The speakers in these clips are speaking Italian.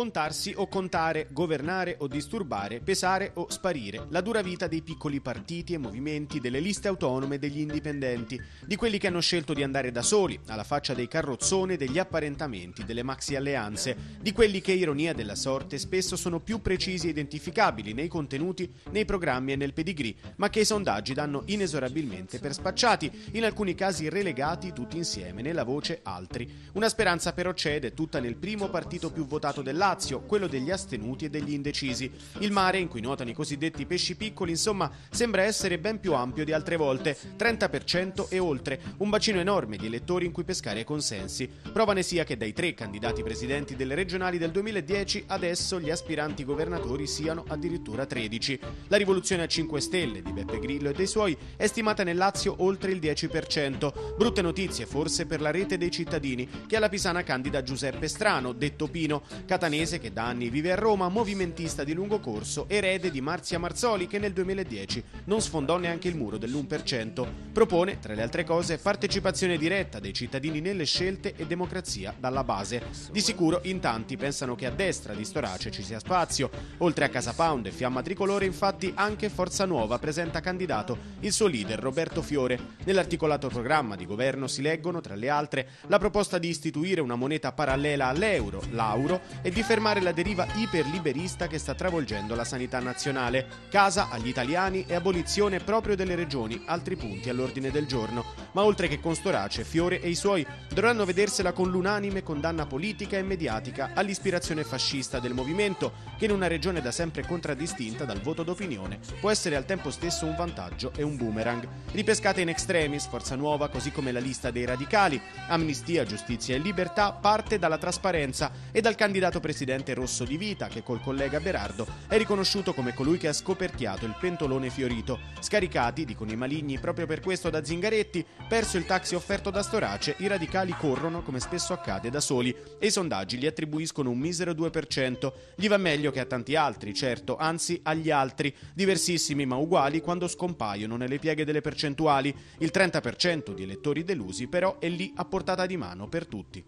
contarsi o contare, governare o disturbare, pesare o sparire. La dura vita dei piccoli partiti e movimenti, delle liste autonome e degli indipendenti, di quelli che hanno scelto di andare da soli, alla faccia dei carrozzoni, degli apparentamenti, delle maxi alleanze, di quelli che, ironia della sorte, spesso sono più precisi e identificabili nei contenuti, nei programmi e nel pedigree, ma che i sondaggi danno inesorabilmente per spacciati, in alcuni casi relegati tutti insieme nella voce altri. Una speranza però c'è ed è tutta nel primo partito più votato del Lazio, quello degli astenuti e degli indecisi. Il mare in cui nuotano i cosiddetti pesci piccoli, insomma, sembra essere ben più ampio di altre volte, 30% e oltre, un bacino enorme di elettori in cui pescare consensi. Prova ne sia che dai tre candidati presidenti delle regionali del 2010 adesso gli aspiranti governatori siano addirittura 13. La rivoluzione a 5 Stelle di Beppe Grillo e dei suoi è stimata nel Lazio oltre il 10%. Brutte notizie forse per la rete dei cittadini che alla Pisana candida Giuseppe Strano, detto Pino, catanese che da anni vive a Roma, movimentista di lungo corso, erede di Marzia Marzoli che nel 2010 non sfondò neanche il muro dell'1%. Propone, tra le altre cose, partecipazione diretta dei cittadini nelle scelte e democrazia dalla base. Di sicuro in tanti pensano che a destra di Storace ci sia spazio. Oltre a Casa Pound e Fiamma Tricolore, infatti, anche Forza Nuova presenta candidato il suo leader Roberto Fiore. Nell'articolato programma di governo si leggono, tra le altre, la proposta di istituire una moneta parallela all'euro, l'euro, e di fermare la deriva iperliberista che sta travolgendo la sanità nazionale. Casa agli italiani e abolizione proprio delle regioni, altri punti all'ordine del giorno. Ma oltre che con Storace, Fiore e i suoi dovranno vedersela con l'unanime condanna politica e mediatica all'ispirazione fascista del movimento, che in una regione da sempre contraddistinta dal voto d'opinione può essere al tempo stesso un vantaggio e un boomerang. Ripescata in extremis, Forza Nuova, così come la lista dei radicali, Amnistia, Giustizia e Libertà, parte dalla trasparenza e dal candidato presidente Rosso di Vita, che col collega Berardo è riconosciuto come colui che ha scoperchiato il pentolone fiorito. Scaricati, dicono i maligni, proprio per questo da Zingaretti, perso il taxi offerto da Storace, i radicali corrono come spesso accade da soli e i sondaggi gli attribuiscono un misero 2%. Gli va meglio che a tanti altri, certo, anzi agli altri, diversissimi ma uguali quando scompaiono nelle pieghe delle percentuali. Il 30% di elettori delusi però è lì a portata di mano per tutti.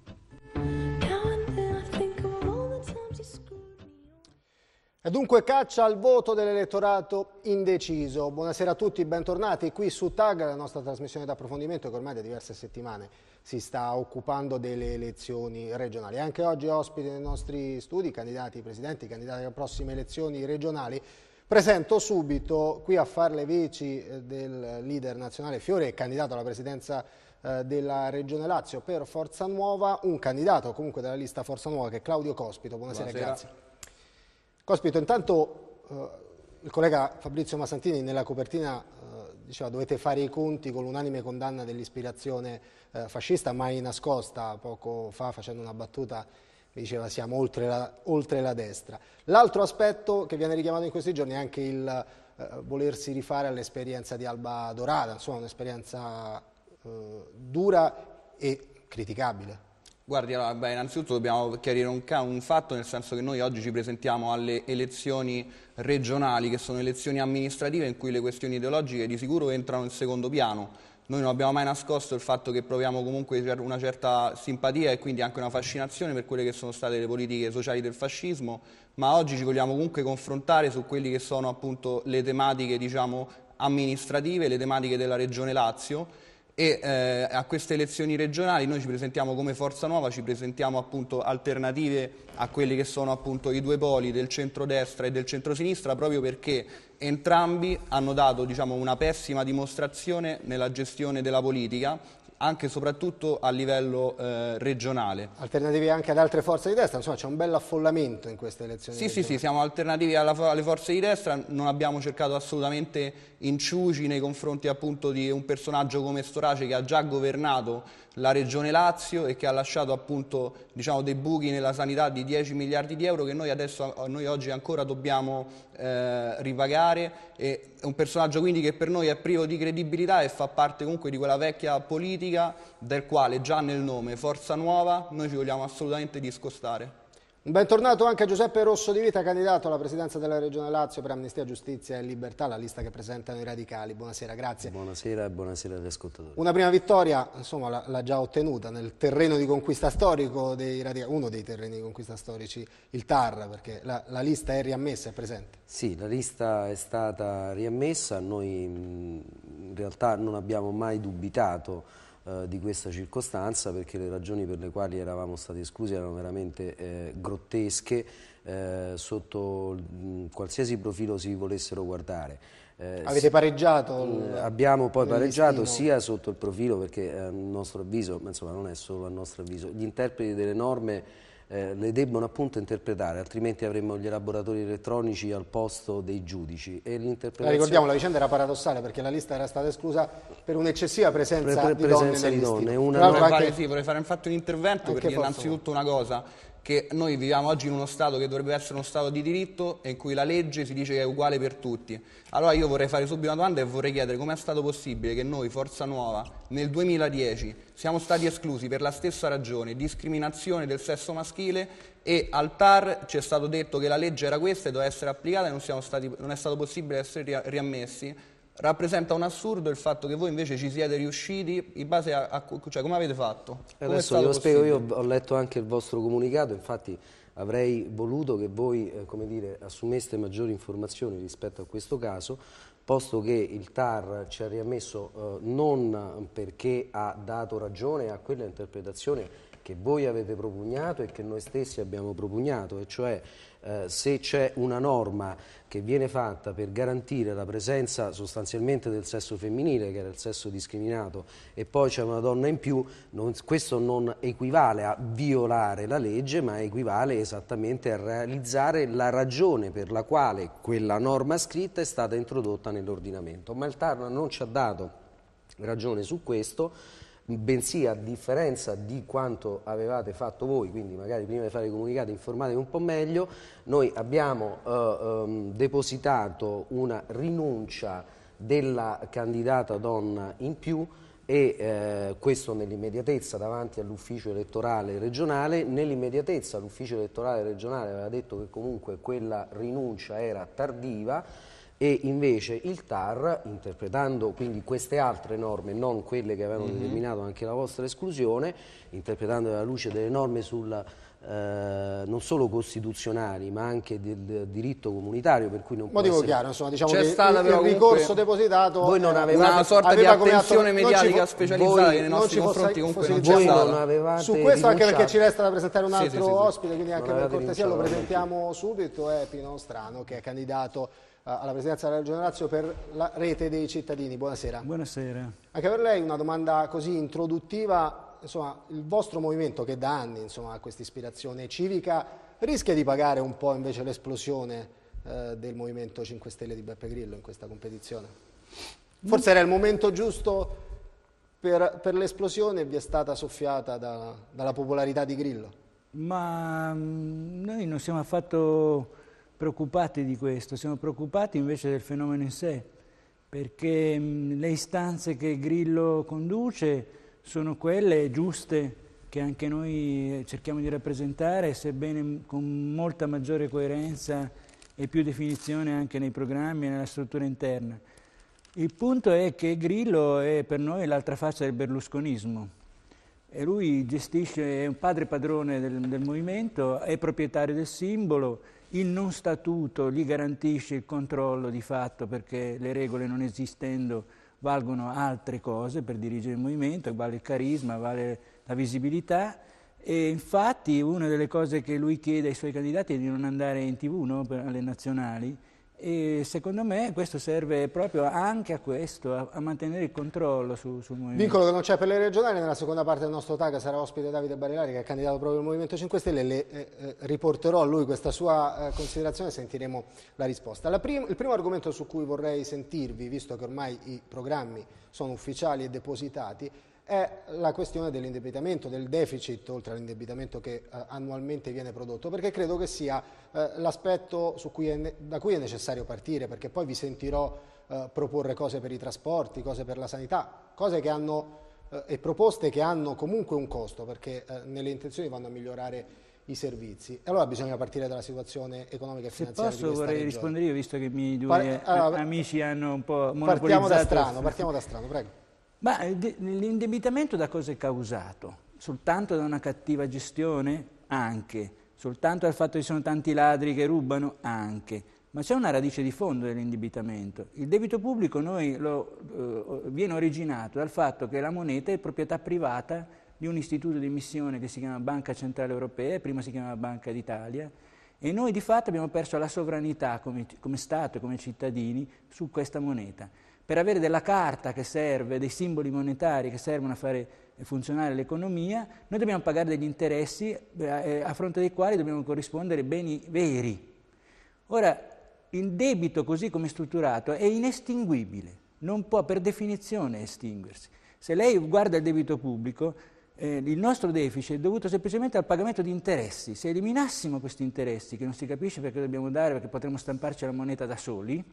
E dunque caccia al voto dell'elettorato indeciso. Buonasera a tutti, bentornati qui su TAG, la nostra trasmissione d'approfondimento che ormai da diverse settimane si sta occupando delle elezioni regionali. Anche oggi ospiti nei nostri studi candidati presidenti, candidati alle prossime elezioni regionali. Presento subito qui a fare le veci eh, del leader nazionale Fiore, candidato alla presidenza eh, della Regione Lazio per Forza Nuova, un candidato comunque della lista Forza Nuova che è Claudio Cospito. Buonasera, Buonasera. grazie. Cospito, intanto eh, il collega Fabrizio Massantini nella copertina eh, diceva dovete fare i conti con l'unanime condanna dell'ispirazione eh, fascista mai nascosta poco fa facendo una battuta diceva siamo oltre la, oltre la destra. L'altro aspetto che viene richiamato in questi giorni è anche il eh, volersi rifare all'esperienza di Alba Dorada, insomma un'esperienza eh, dura e criticabile. Guardi, allora, beh, innanzitutto dobbiamo chiarire un, un fatto, nel senso che noi oggi ci presentiamo alle elezioni regionali, che sono elezioni amministrative in cui le questioni ideologiche di sicuro entrano in secondo piano. Noi non abbiamo mai nascosto il fatto che proviamo comunque una certa simpatia e quindi anche una fascinazione per quelle che sono state le politiche sociali del fascismo, ma oggi ci vogliamo comunque confrontare su quelle che sono appunto le tematiche, diciamo, amministrative, le tematiche della Regione Lazio e eh, a queste elezioni regionali noi ci presentiamo come Forza Nuova, ci presentiamo appunto alternative a quelli che sono appunto i due poli del centrodestra e del centrosinistra proprio perché entrambi hanno dato diciamo, una pessima dimostrazione nella gestione della politica anche e soprattutto a livello eh, regionale. Alternativi anche ad altre forze di destra, insomma c'è un bel affollamento in queste elezioni. Sì, sì, regionali. sì, siamo alternativi alla, alle forze di destra, non abbiamo cercato assolutamente inciuci nei confronti appunto di un personaggio come Storace che ha già governato la regione Lazio e che ha lasciato appunto diciamo, dei buchi nella sanità di 10 miliardi di euro che noi, adesso, noi oggi ancora dobbiamo eh, ripagare. È un personaggio quindi che per noi è privo di credibilità e fa parte comunque di quella vecchia politica del quale già nel nome Forza Nuova noi ci vogliamo assolutamente discostare. Bentornato anche a Giuseppe Rosso di Vita, candidato alla presidenza della Regione Lazio per Amnistia, Giustizia e Libertà, la lista che presentano i radicali. Buonasera, grazie. Buonasera e buonasera agli ascoltatori. Una prima vittoria, insomma, l'ha già ottenuta nel terreno di conquista storico dei radicali, uno dei terreni di conquista storici, il TAR, perché la, la lista è riammessa, è presente. Sì, la lista è stata riammessa, noi in realtà non abbiamo mai dubitato eh, di questa circostanza perché le ragioni per le quali eravamo stati esclusi erano veramente eh, grottesche eh, sotto mh, qualsiasi profilo si volessero guardare. Eh, Avete pareggiato? abbiamo poi pareggiato sia sotto il profilo perché a nostro avviso, ma insomma non è solo a nostro avviso, gli interpreti delle norme eh, le debbono appunto interpretare, altrimenti avremmo gli elaboratori elettronici al posto dei giudici. E l'interpretazione... ricordiamo, la vicenda era paradossale perché la lista era stata esclusa per un'eccessiva presenza, pre pre presenza di donne. Di donne una... vorrei, fare, sì, vorrei fare infatti un intervento perché innanzitutto una cosa che noi viviamo oggi in uno Stato che dovrebbe essere uno Stato di diritto e in cui la legge si dice che è uguale per tutti. Allora io vorrei fare subito una domanda e vorrei chiedere come è stato possibile che noi, Forza Nuova, nel 2010 siamo stati esclusi per la stessa ragione, discriminazione del sesso maschile e al TAR ci è stato detto che la legge era questa e doveva essere applicata e non, stati, non è stato possibile essere riammessi rappresenta un assurdo il fatto che voi invece ci siete riusciti in base a, a cioè come avete fatto? Come Adesso io spiego, io ho letto anche il vostro comunicato, infatti avrei voluto che voi eh, come dire, assumeste maggiori informazioni rispetto a questo caso, posto che il TAR ci ha riammesso eh, non perché ha dato ragione a quella interpretazione che voi avete propugnato e che noi stessi abbiamo propugnato, e cioè eh, se c'è una norma che viene fatta per garantire la presenza sostanzialmente del sesso femminile, che era il sesso discriminato, e poi c'è una donna in più, non, questo non equivale a violare la legge, ma equivale esattamente a realizzare la ragione per la quale quella norma scritta è stata introdotta nell'ordinamento. Ma il TAR non ci ha dato ragione su questo, bensì a differenza di quanto avevate fatto voi, quindi magari prima di fare i comunicati informatevi un po' meglio, noi abbiamo eh, ehm, depositato una rinuncia della candidata donna in più e eh, questo nell'immediatezza davanti all'ufficio elettorale regionale, nell'immediatezza l'ufficio elettorale regionale aveva detto che comunque quella rinuncia era tardiva, e invece il TAR, interpretando quindi queste altre norme, non quelle che avevano mm -hmm. determinato anche la vostra esclusione, interpretando alla luce delle norme sulla, eh, non solo costituzionali ma anche del, del diritto comunitario per cui non motivo essere... chiaro insomma diciamo che stata il, il ricorso depositato voi non avevate una sorta di attenzione atto, mediatica specializzata nei nostri confronti comunque non c'è stata su questo anche perché ci resta da presentare un altro sì, sì, sì, ospite quindi anche per cortesia lo presentiamo subito è Pino Strano che è candidato alla Presidenza della Regione Lazio per la rete dei cittadini. Buonasera. Buonasera. Anche per lei una domanda così introduttiva, insomma, il vostro movimento che da anni insomma, ha questa ispirazione civica rischia di pagare un po' invece l'esplosione eh, del Movimento 5 Stelle di Beppe Grillo in questa competizione? Forse era il momento giusto per, per l'esplosione e vi è stata soffiata da, dalla popolarità di Grillo? Ma mm, noi non siamo affatto preoccupati di questo, siamo preoccupati invece del fenomeno in sé, perché mh, le istanze che Grillo conduce sono quelle giuste che anche noi cerchiamo di rappresentare, sebbene con molta maggiore coerenza e più definizione anche nei programmi e nella struttura interna. Il punto è che Grillo è per noi l'altra faccia del berlusconismo. E lui gestisce, è un padre padrone del, del movimento, è proprietario del simbolo il non statuto gli garantisce il controllo di fatto perché le regole non esistendo valgono altre cose per dirigere il movimento, vale il carisma, vale la visibilità. E infatti una delle cose che lui chiede ai suoi candidati è di non andare in tv no, alle nazionali e secondo me questo serve proprio anche a questo, a, a mantenere il controllo su, sul movimento. Vincolo che non c'è per le regionali, nella seconda parte del nostro tag sarà ospite Davide Barilari che è candidato proprio al Movimento 5 Stelle, le eh, eh, riporterò a lui questa sua eh, considerazione e sentiremo la risposta. La prim il primo argomento su cui vorrei sentirvi, visto che ormai i programmi sono ufficiali e depositati, è la questione dell'indebitamento, del deficit oltre all'indebitamento che eh, annualmente viene prodotto, perché credo che sia eh, l'aspetto da cui è necessario partire, perché poi vi sentirò eh, proporre cose per i trasporti, cose per la sanità, cose che hanno, eh, e proposte che hanno comunque un costo, perché eh, nelle intenzioni vanno a migliorare i servizi. E allora bisogna partire dalla situazione economica e finanziaria Se posso vorrei regione. rispondere io, visto che i miei due Par- allora, amici hanno un po' Partiamo monopolizzato... da strano, partiamo da strano, prego. Ma l'indebitamento da cosa è causato? Soltanto da una cattiva gestione? Anche. Soltanto dal fatto che ci sono tanti ladri che rubano? Anche. Ma c'è una radice di fondo dell'indebitamento. Il debito pubblico lo, eh, viene originato dal fatto che la moneta è proprietà privata di un istituto di emissione che si chiama Banca Centrale Europea, prima si chiamava Banca d'Italia, e noi di fatto abbiamo perso la sovranità come, come Stato e come cittadini su questa moneta. Per avere della carta che serve, dei simboli monetari che servono a fare funzionare l'economia, noi dobbiamo pagare degli interessi eh, a fronte dei quali dobbiamo corrispondere beni veri. Ora, il debito così come strutturato è inestinguibile, non può per definizione estinguersi. Se lei guarda il debito pubblico, eh, il nostro deficit è dovuto semplicemente al pagamento di interessi. Se eliminassimo questi interessi, che non si capisce perché dobbiamo dare, perché potremmo stamparci la moneta da soli,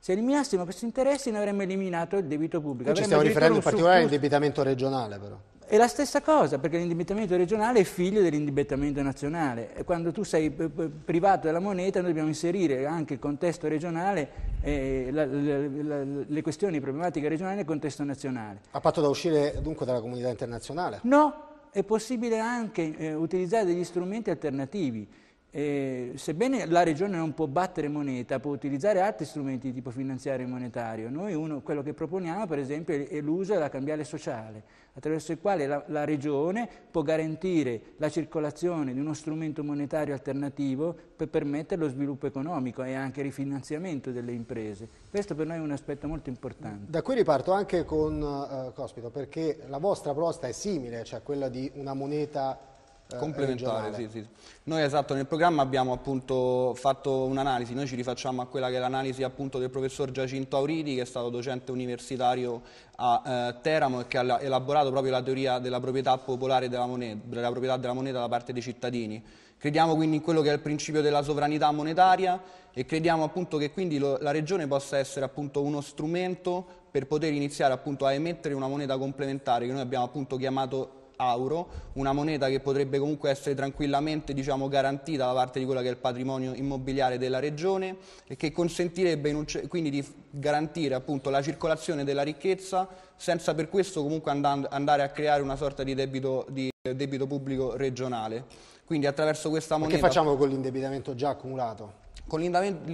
se eliminassimo questi interessi ne avremmo eliminato il debito pubblico. Noi ci stiamo riferendo in particolare all'indebitamento regionale però. È la stessa cosa, perché l'indebitamento regionale è figlio dell'indebitamento nazionale. Quando tu sei privato della moneta, noi dobbiamo inserire anche il contesto regionale, eh, la, la, la, le questioni problematiche regionali nel contesto nazionale. Ha fatto da uscire dunque dalla comunità internazionale? No, è possibile anche eh, utilizzare degli strumenti alternativi. Eh, sebbene la regione non può battere moneta, può utilizzare altri strumenti di tipo finanziario e monetario. Noi uno, quello che proponiamo per esempio è, l'uso della cambiale sociale, attraverso il quale la, la, regione può garantire la circolazione di uno strumento monetario alternativo per permettere lo sviluppo economico e anche il rifinanziamento delle imprese. Questo per noi è un aspetto molto importante. Da qui riparto anche con uh, Cospito perché la vostra proposta è simile, cioè quella di una moneta eh, complementare, sì, sì. Noi esatto, nel programma abbiamo appunto fatto un'analisi, noi ci rifacciamo a quella che è l'analisi appunto del professor Giacinto Auriti che è stato docente universitario a eh, Teramo e che ha elaborato proprio la teoria della proprietà popolare della moneta, della proprietà della moneta da parte dei cittadini. Crediamo quindi in quello che è il principio della sovranità monetaria e crediamo appunto che quindi lo, la regione possa essere appunto uno strumento per poter iniziare appunto a emettere una moneta complementare che noi abbiamo appunto chiamato euro, una moneta che potrebbe comunque essere tranquillamente diciamo, garantita da parte di quello che è il patrimonio immobiliare della regione e che consentirebbe quindi di garantire appunto, la circolazione della ricchezza senza per questo comunque andare a creare una sorta di debito, di debito pubblico regionale. Quindi attraverso questa moneta... Ma che facciamo con l'indebitamento già accumulato? Con,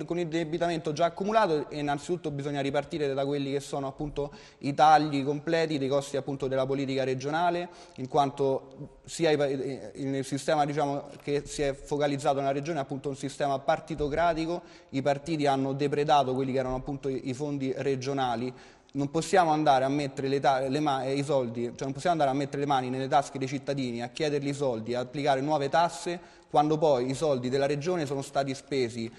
con il debitamento già accumulato innanzitutto bisogna ripartire da quelli che sono appunto i tagli completi dei costi appunto della politica regionale, in quanto sia il sistema diciamo, che si è focalizzato nella regione è appunto un sistema partitocratico, i partiti hanno depredato quelli che erano appunto i fondi regionali, non possiamo andare a mettere le le i soldi, cioè non possiamo andare a mettere le mani nelle tasche dei cittadini, a chiedergli i soldi, a applicare nuove tasse quando poi i soldi della regione sono stati spesi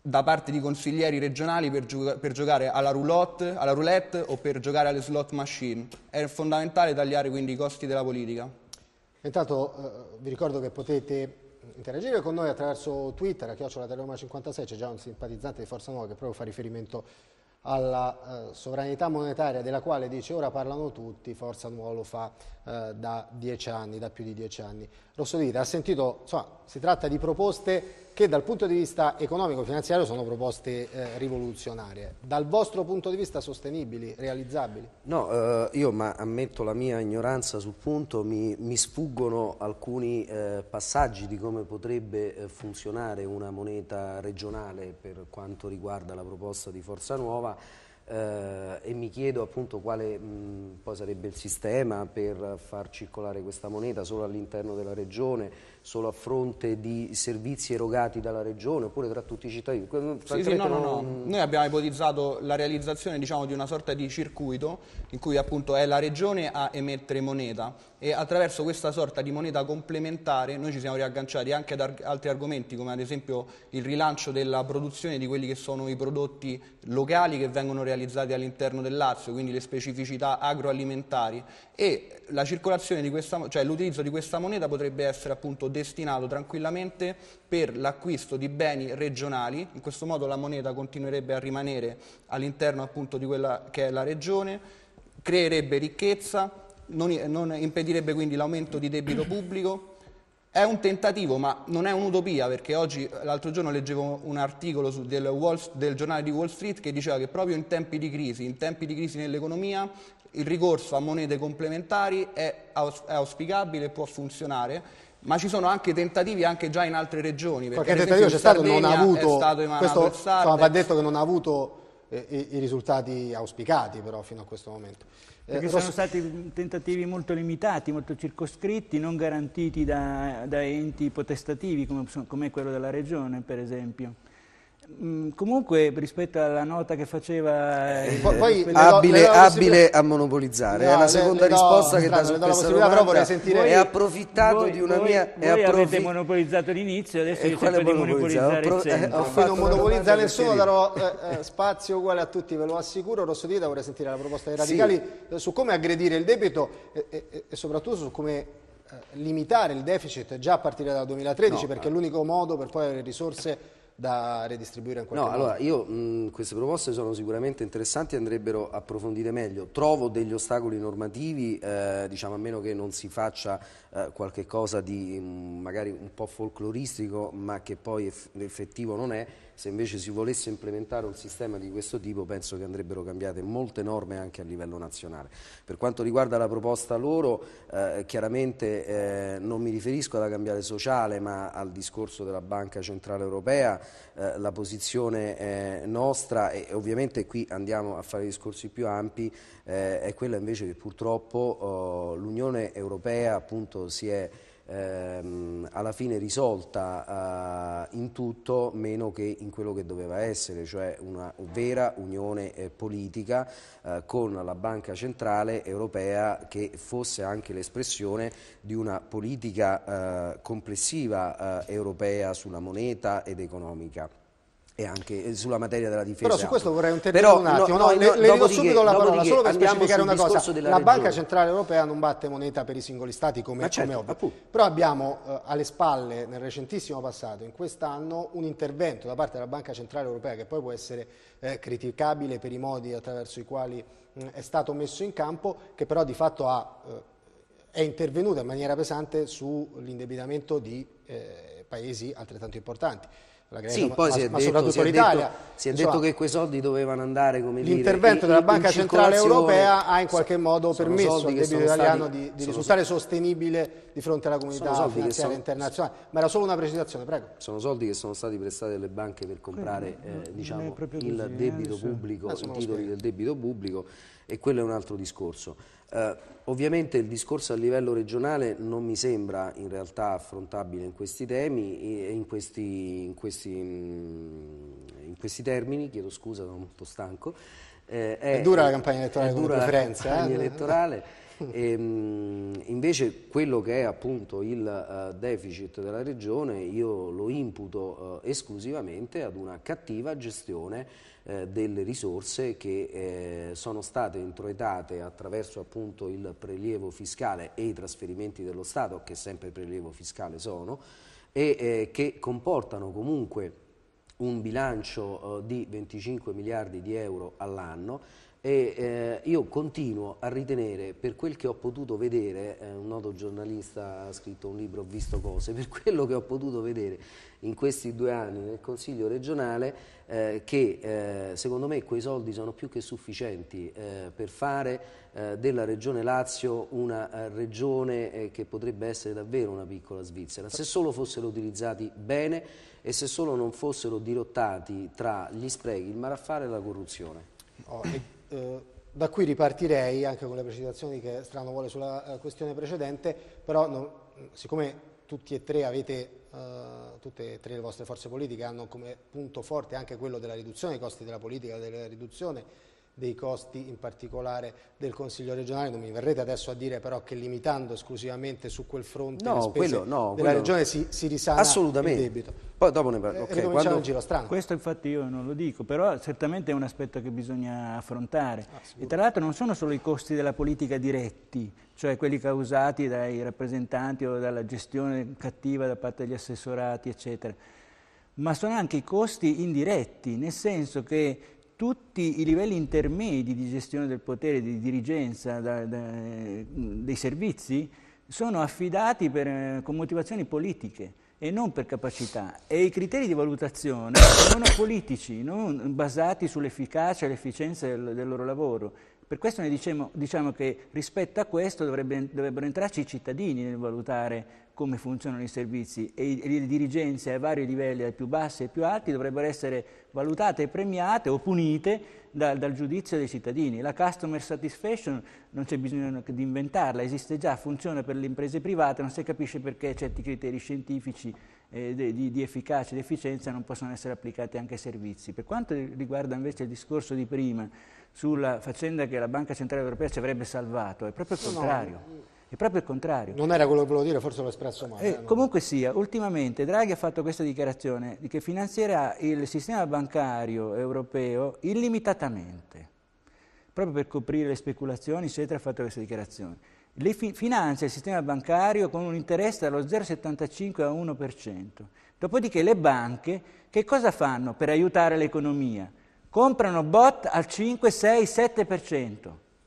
da parte di consiglieri regionali per, gio per giocare alla roulette, alla roulette, o per giocare alle slot machine. È fondamentale tagliare quindi i costi della politica. Intanto eh, vi ricordo che potete interagire con noi attraverso Twitter, a chiocciola 56, c'è già un simpatizzante di Forza Nuova che proprio fa riferimento alla eh, sovranità monetaria della quale dice ora parlano tutti, Forza Nuova lo fa eh, da dieci anni, da più di dieci anni. Rossodita, ha sentito, insomma, si tratta di proposte che dal punto di vista economico-finanziario sono proposte eh, rivoluzionarie. Dal vostro punto di vista sostenibili, realizzabili? No, eh, io ma ammetto la mia ignoranza sul punto, mi, mi sfuggono alcuni eh, passaggi di come potrebbe eh, funzionare una moneta regionale per quanto riguarda la proposta di Forza Nuova eh, e mi chiedo appunto quale mh, poi sarebbe il sistema per far circolare questa moneta solo all'interno della regione, solo a fronte di servizi erogati dalla regione oppure tra tutti i cittadini? Sì, sì, no, no, no. Noi abbiamo ipotizzato la realizzazione diciamo, di una sorta di circuito in cui appunto è la regione a emettere moneta e attraverso questa sorta di moneta complementare noi ci siamo riagganciati anche ad ar altri argomenti come ad esempio il rilancio della produzione di quelli che sono i prodotti locali che vengono realizzati all'interno del Lazio, quindi le specificità agroalimentari e la circolazione di questa, cioè l'utilizzo di questa moneta potrebbe essere appunto destinato tranquillamente per l'acquisto di beni regionali, in questo modo la moneta continuerebbe a rimanere all'interno appunto di quella che è la regione, creerebbe ricchezza, non, non impedirebbe quindi l'aumento di debito pubblico, è un tentativo, ma non è un'utopia, perché oggi, l'altro giorno leggevo un articolo su, del, Wall, del giornale di Wall Street che diceva che proprio in tempi di crisi, in tempi di crisi nell'economia, il ricorso a monete complementari è, aus- è auspicabile e può funzionare ma ci sono anche tentativi anche già in altre regioni. Qualche tentativo c'è stato, non ha avuto, questo insomma, va detto che non ha avuto eh, i, i, risultati auspicati però fino a questo momento. Eh, Perché sono stati tentativi molto limitati, molto circoscritti, non garantiti da, da enti potestativi come, come quello della Regione per esempio. Mm, comunque rispetto alla nota che faceva eh, poi, abile, abile a monopolizzare no, è la seconda le, le risposta do, che dà su questa domanda però vorrei sentire voi, è approfittato voi, di una voi, mia voi approfitt... avete monopolizzato l'inizio adesso io cerco di monopolizzare pro... il centro eh, non monopolizza nessuno darò eh, eh, spazio uguale a tutti ve lo assicuro Rosso Dita vorrei sentire la proposta dei radicali sì. Eh, su come aggredire il debito e, e, e soprattutto su come eh, limitare il deficit già a partire dal 2013 no, perché è l'unico modo per poi avere risorse da redistribuire in qualche no, modo? Allora, io mh, queste proposte sono sicuramente interessanti e andrebbero approfondite meglio. Trovo degli ostacoli normativi, eh, diciamo a meno che non si faccia eh, qualche cosa di mh, magari un po' folcloristico, ma che poi eff effettivo non è, se invece si volesse implementare un sistema di questo tipo penso che andrebbero cambiate molte norme anche a livello nazionale. Per quanto riguarda la proposta loro, eh, chiaramente eh, non mi riferisco alla cambiare sociale ma al discorso della Banca Centrale Europea, eh, la posizione nostra e ovviamente qui andiamo a fare discorsi più ampi, eh, è quella invece che purtroppo oh, l'Unione Europea appunto si è ehm, alla fine risolta eh, in tutto meno che in quello che doveva essere, cioè una vera unione eh, politica eh, con la Banca Centrale Europea che fosse anche l'espressione di una politica eh, complessiva eh, europea sulla moneta ed economica e anche sulla materia della difesa. Però su questo vorrei intervenire un attimo, no, no, no, le, le subito la parola, solo per specificare una cosa, la regione. Banca Centrale Europea non batte moneta per i singoli Stati come, certo, come ovvio, però abbiamo eh, alle spalle nel recentissimo passato, in quest'anno, un intervento da parte della Banca Centrale Europea che poi può essere eh, criticabile per i modi attraverso i quali mh, è stato messo in campo, che però di fatto ha, eh, è intervenuta in maniera pesante sull'indebitamento di eh, paesi altrettanto importanti la Grecia, sì, poi ma, si è, ma detto, si è l'Italia. Detto, si è Insomma, detto che quei soldi dovevano andare come L'intervento della Banca Centrale Europea ha in qualche modo permesso al debito italiano stati, di, di risultare soldi, sostenibile di fronte alla comunità finanziaria internazionale. Ma era solo una precisazione, prego. Sono soldi che sono stati prestati alle banche per comprare eh, diciamo, il eh, debito pubblico, i titoli del debito pubblico e quello è un altro discorso. Eh, ovviamente il discorso a livello regionale non mi sembra in realtà affrontabile in questi temi e in questi, in questi, in questi termini, chiedo scusa, sono molto stanco. Eh, è, è, dura la campagna elettorale come preferenza. La campagna eh? elettorale. E, mh, invece quello che è appunto il uh, deficit della regione io lo imputo uh, esclusivamente ad una cattiva gestione uh, delle risorse che sono state introitate attraverso appunto il prelievo fiscale e i trasferimenti dello Stato, che sempre prelievo fiscale sono, e che comportano comunque un bilancio di 25 miliardi di euro all'anno e eh, io continuo a ritenere, per quel che ho potuto vedere, eh, un noto giornalista ha scritto un libro, ho visto cose, per quello che ho potuto vedere in questi due anni nel Consiglio regionale, eh, che eh, secondo me quei soldi sono più che sufficienti eh, per fare eh, della Regione Lazio una regione che potrebbe essere davvero una piccola Svizzera, se solo fossero utilizzati bene e se solo non fossero dirottati tra gli sprechi, il malaffare e la corruzione. Oh, eh, da qui ripartirei anche con le precisazioni che Strano vuole sulla uh, questione precedente, però non, siccome tutti e tre avete, uh, tutte e tre le vostre forze politiche hanno come punto forte anche quello della riduzione dei costi della politica, della riduzione dei costi in particolare del Consiglio regionale, non mi verrete adesso a dire però che limitando esclusivamente su quel fronte no, le spese quello, no, della regione si, si risana Assolutamente. il debito. Poi dopo ne parliamo. Eh, okay, quando... giro strano. Questo infatti io non lo dico, però certamente è un aspetto che bisogna affrontare. Ah, e tra l'altro non sono solo i costi della politica diretti, cioè quelli causati dai rappresentanti o dalla gestione cattiva da parte degli assessorati, eccetera, ma sono anche i costi indiretti, nel senso che tutti i livelli intermedi di gestione del potere, di dirigenza da, da, dei servizi, sono affidati per, eh, con motivazioni politiche e non per capacità. E i criteri di valutazione sono politici, non basati sull'efficacia e l'efficienza del, del, loro lavoro. Per questo noi diciamo, diciamo che rispetto a questo dovrebbe, dovrebbero entrarci i cittadini nel valutare come funzionano i servizi e le dirigenze ai vari livelli, dai più bassi ai più alti, dovrebbero essere valutate e premiate o punite da, dal giudizio dei cittadini. La customer satisfaction non c'è bisogno di inventarla, esiste già, funziona per le imprese private, non si capisce perché certi criteri scientifici eh, di, di, efficacia e di efficienza non possono essere applicati anche ai servizi. Per quanto riguarda invece il discorso di prima sulla faccenda che la Banca Centrale Europea ci avrebbe salvato, è proprio il contrario. È proprio il contrario. Non era quello che volevo dire, forse l'ho espresso male. Eh, comunque sia, ultimamente Draghi ha fatto questa dichiarazione di che finanzierà il sistema bancario europeo illimitatamente, proprio per coprire le speculazioni, eccetera, ha fatto questa dichiarazione. Le fi- finanzia il sistema bancario con un interesse dallo 0,75 a 1%. Dopodiché le banche che cosa fanno per aiutare l'economia? Comprano bot al 5, 6, 7%.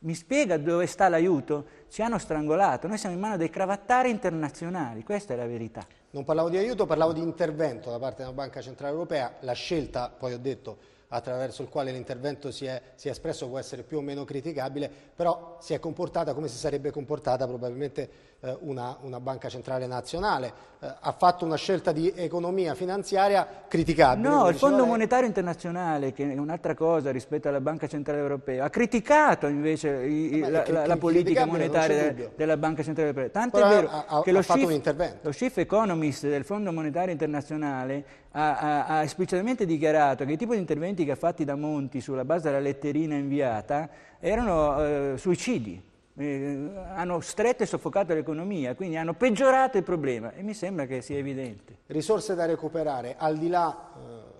Mi spiega dove sta l'aiuto? ci hanno strangolato, noi siamo in mano dei cravattari internazionali, questa è la verità. Non parlavo di aiuto, parlavo di intervento da parte della Banca Centrale Europea, la scelta, poi ho detto, attraverso il quale l'intervento si, si, è espresso può essere più o meno criticabile, però si è comportata come si sarebbe comportata probabilmente eh, una, una, banca centrale nazionale, eh, ha fatto una scelta di economia finanziaria criticabile. No, il Fondo lei. Monetario Internazionale, che è un'altra cosa rispetto alla Banca Centrale Europea, ha criticato invece i, eh, la, la, la politica monetaria de, della Banca Centrale Europea. Tanto Però è vero ha, che lo, chief, lo chief economist del Fondo Monetario Internazionale ha, ha, ha, esplicitamente dichiarato che i tipi di interventi che ha fatti da Monti sulla base della letterina inviata erano eh, suicidi eh, hanno stretto e soffocato l'economia, quindi hanno peggiorato il problema e mi sembra che sia evidente. Risorse da recuperare, al di là, eh,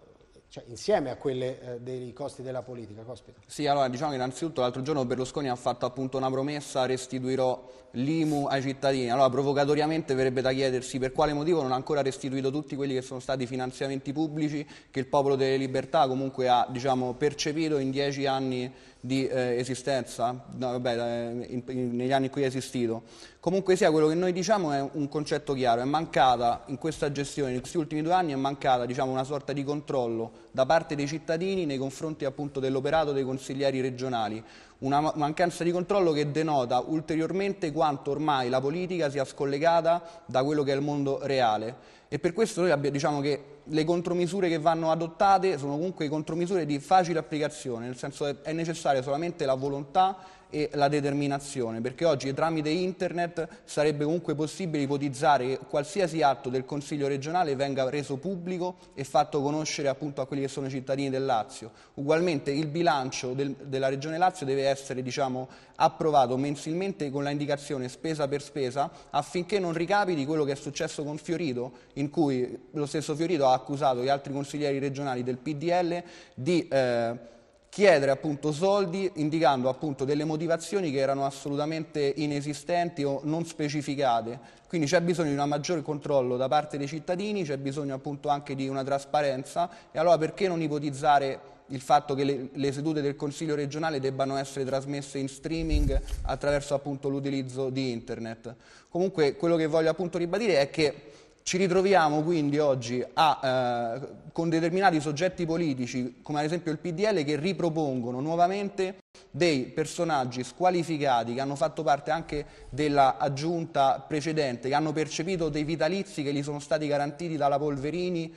cioè insieme a quelle eh, dei costi della politica, Cospita. Sì, allora diciamo che innanzitutto l'altro giorno Berlusconi ha fatto appunto una promessa, restituirò l'IMU ai cittadini. Allora provocatoriamente verrebbe da chiedersi per quale motivo non ha ancora restituito tutti quelli che sono stati finanziamenti pubblici che il popolo delle libertà comunque ha diciamo, percepito in dieci anni di eh, esistenza, no, vabbè, in, in, negli anni in cui è esistito. Comunque sia, quello che noi diciamo è un concetto chiaro, è mancata in questa gestione, in questi ultimi due anni è mancata diciamo, una sorta di controllo da parte dei cittadini nei confronti appunto dell'operato dei consiglieri regionali, una mancanza di controllo che denota ulteriormente quanto ormai la politica sia scollegata da quello che è il mondo reale. E per questo noi abbiamo, diciamo che le contromisure che vanno adottate sono comunque contromisure di facile applicazione, nel senso che è necessaria solamente la volontà e la determinazione, perché oggi tramite internet sarebbe comunque possibile ipotizzare che qualsiasi atto del Consiglio regionale venga reso pubblico e fatto conoscere appunto a quelli che sono i cittadini del Lazio. Ugualmente il bilancio del, della Regione Lazio deve essere diciamo, approvato mensilmente con la indicazione spesa per spesa affinché non ricapiti quello che è successo con Fiorito, in cui lo stesso Fiorito ha accusato gli altri consiglieri regionali del PDL di eh, chiedere appunto soldi indicando appunto delle motivazioni che erano assolutamente inesistenti o non specificate. Quindi c'è bisogno di un maggiore controllo da parte dei cittadini, c'è bisogno appunto anche di una trasparenza e allora perché non ipotizzare il fatto che le, le sedute del Consiglio regionale debbano essere trasmesse in streaming attraverso appunto l'utilizzo di internet. Comunque quello che voglio appunto ribadire è che ci ritroviamo quindi oggi a, eh, con determinati soggetti politici, come ad esempio il PDL, che ripropongono nuovamente dei personaggi squalificati che hanno fatto parte anche della aggiunta precedente, che hanno percepito dei vitalizi che gli sono stati garantiti dalla Polverini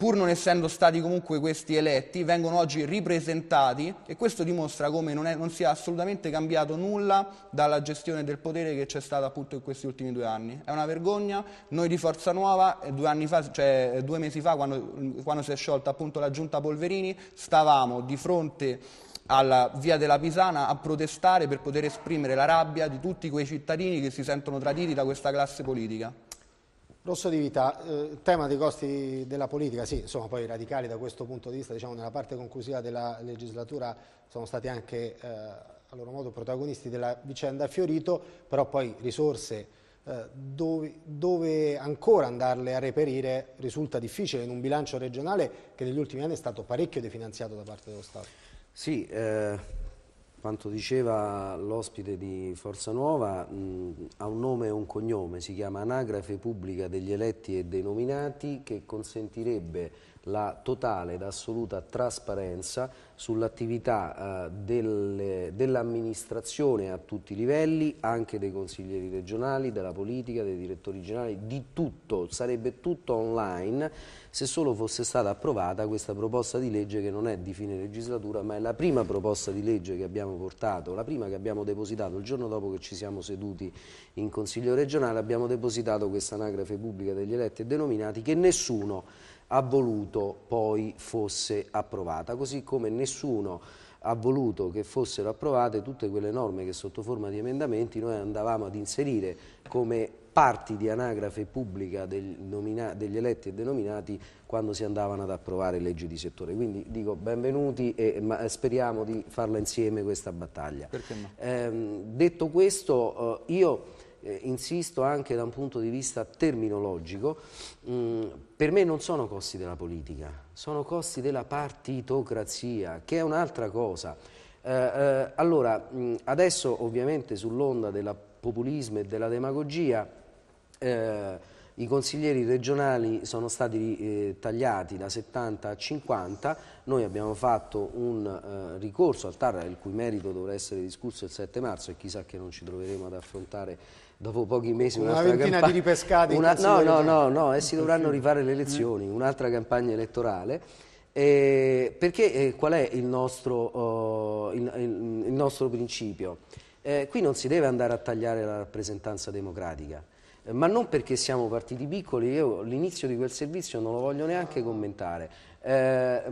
pur non essendo stati comunque questi eletti, vengono oggi ripresentati e questo dimostra come non, è, non, sia assolutamente cambiato nulla dalla gestione del potere che c'è stata appunto in questi ultimi due anni. È una vergogna, noi di Forza Nuova due, fa, cioè, due mesi fa quando, quando si è sciolta appunto la giunta Polverini stavamo di fronte alla via della Pisana a protestare per poter esprimere la rabbia di tutti quei cittadini che si sentono traditi da questa classe politica. Rosso di Vita, eh, tema dei costi della politica, sì, insomma poi i radicali da questo punto di vista, diciamo nella parte conclusiva della legislatura sono stati anche eh, a loro modo protagonisti della vicenda Fiorito, però poi risorse eh, dove, dove, ancora andarle a reperire risulta difficile in un bilancio regionale che negli ultimi anni è stato parecchio definanziato da parte dello Stato. Sì, eh, quanto diceva l'ospite di Forza Nuova, mh, ha un nome e un cognome, si chiama Anagrafe Pubblica degli Eletti e dei Nominati, che consentirebbe la totale ed assoluta trasparenza sull'attività eh, dell'amministrazione a tutti i livelli, anche dei consiglieri regionali, della politica, dei direttori generali, di tutto, sarebbe tutto online se solo fosse stata approvata questa proposta di legge che non è di fine legislatura ma è la prima proposta di legge che abbiamo portato, la prima che abbiamo depositato il giorno dopo che ci siamo seduti in Consiglio regionale, abbiamo depositato questa anagrafe pubblica degli eletti e denominati che nessuno ha voluto poi fosse approvata, così come nessuno ha voluto che fossero approvate tutte quelle norme che sotto forma di emendamenti noi andavamo ad inserire come parti di anagrafe pubblica degli eletti e denominati quando si andavano ad approvare leggi di settore. Quindi dico benvenuti e speriamo di farla insieme questa battaglia. No? Eh, detto questo, eh, io eh, insisto anche da un punto di vista terminologico, mh, mm, per me non sono costi della politica, sono costi della partitocrazia, che è un'altra cosa. Eh, eh, allora, mh, mm, adesso ovviamente sull'onda del populismo e della demagogia, eh, i consiglieri regionali sono stati eh, tagliati da 70 a 50, noi abbiamo fatto un eh, ricorso al TAR, il cui merito dovrà essere discusso il 7 marzo e chissà che non ci troveremo ad affrontare dopo pochi mesi una ventina di ripescati una, no no no no e si dovranno rifare le elezioni un'altra campagna elettorale eh, perché eh, qual è il nostro, uh, il, il, il nostro principio? Eh, qui non si deve andare a tagliare la rappresentanza democratica eh, ma non perché siamo partiti piccoli, io l'inizio di quel servizio non lo voglio neanche commentare. Eh,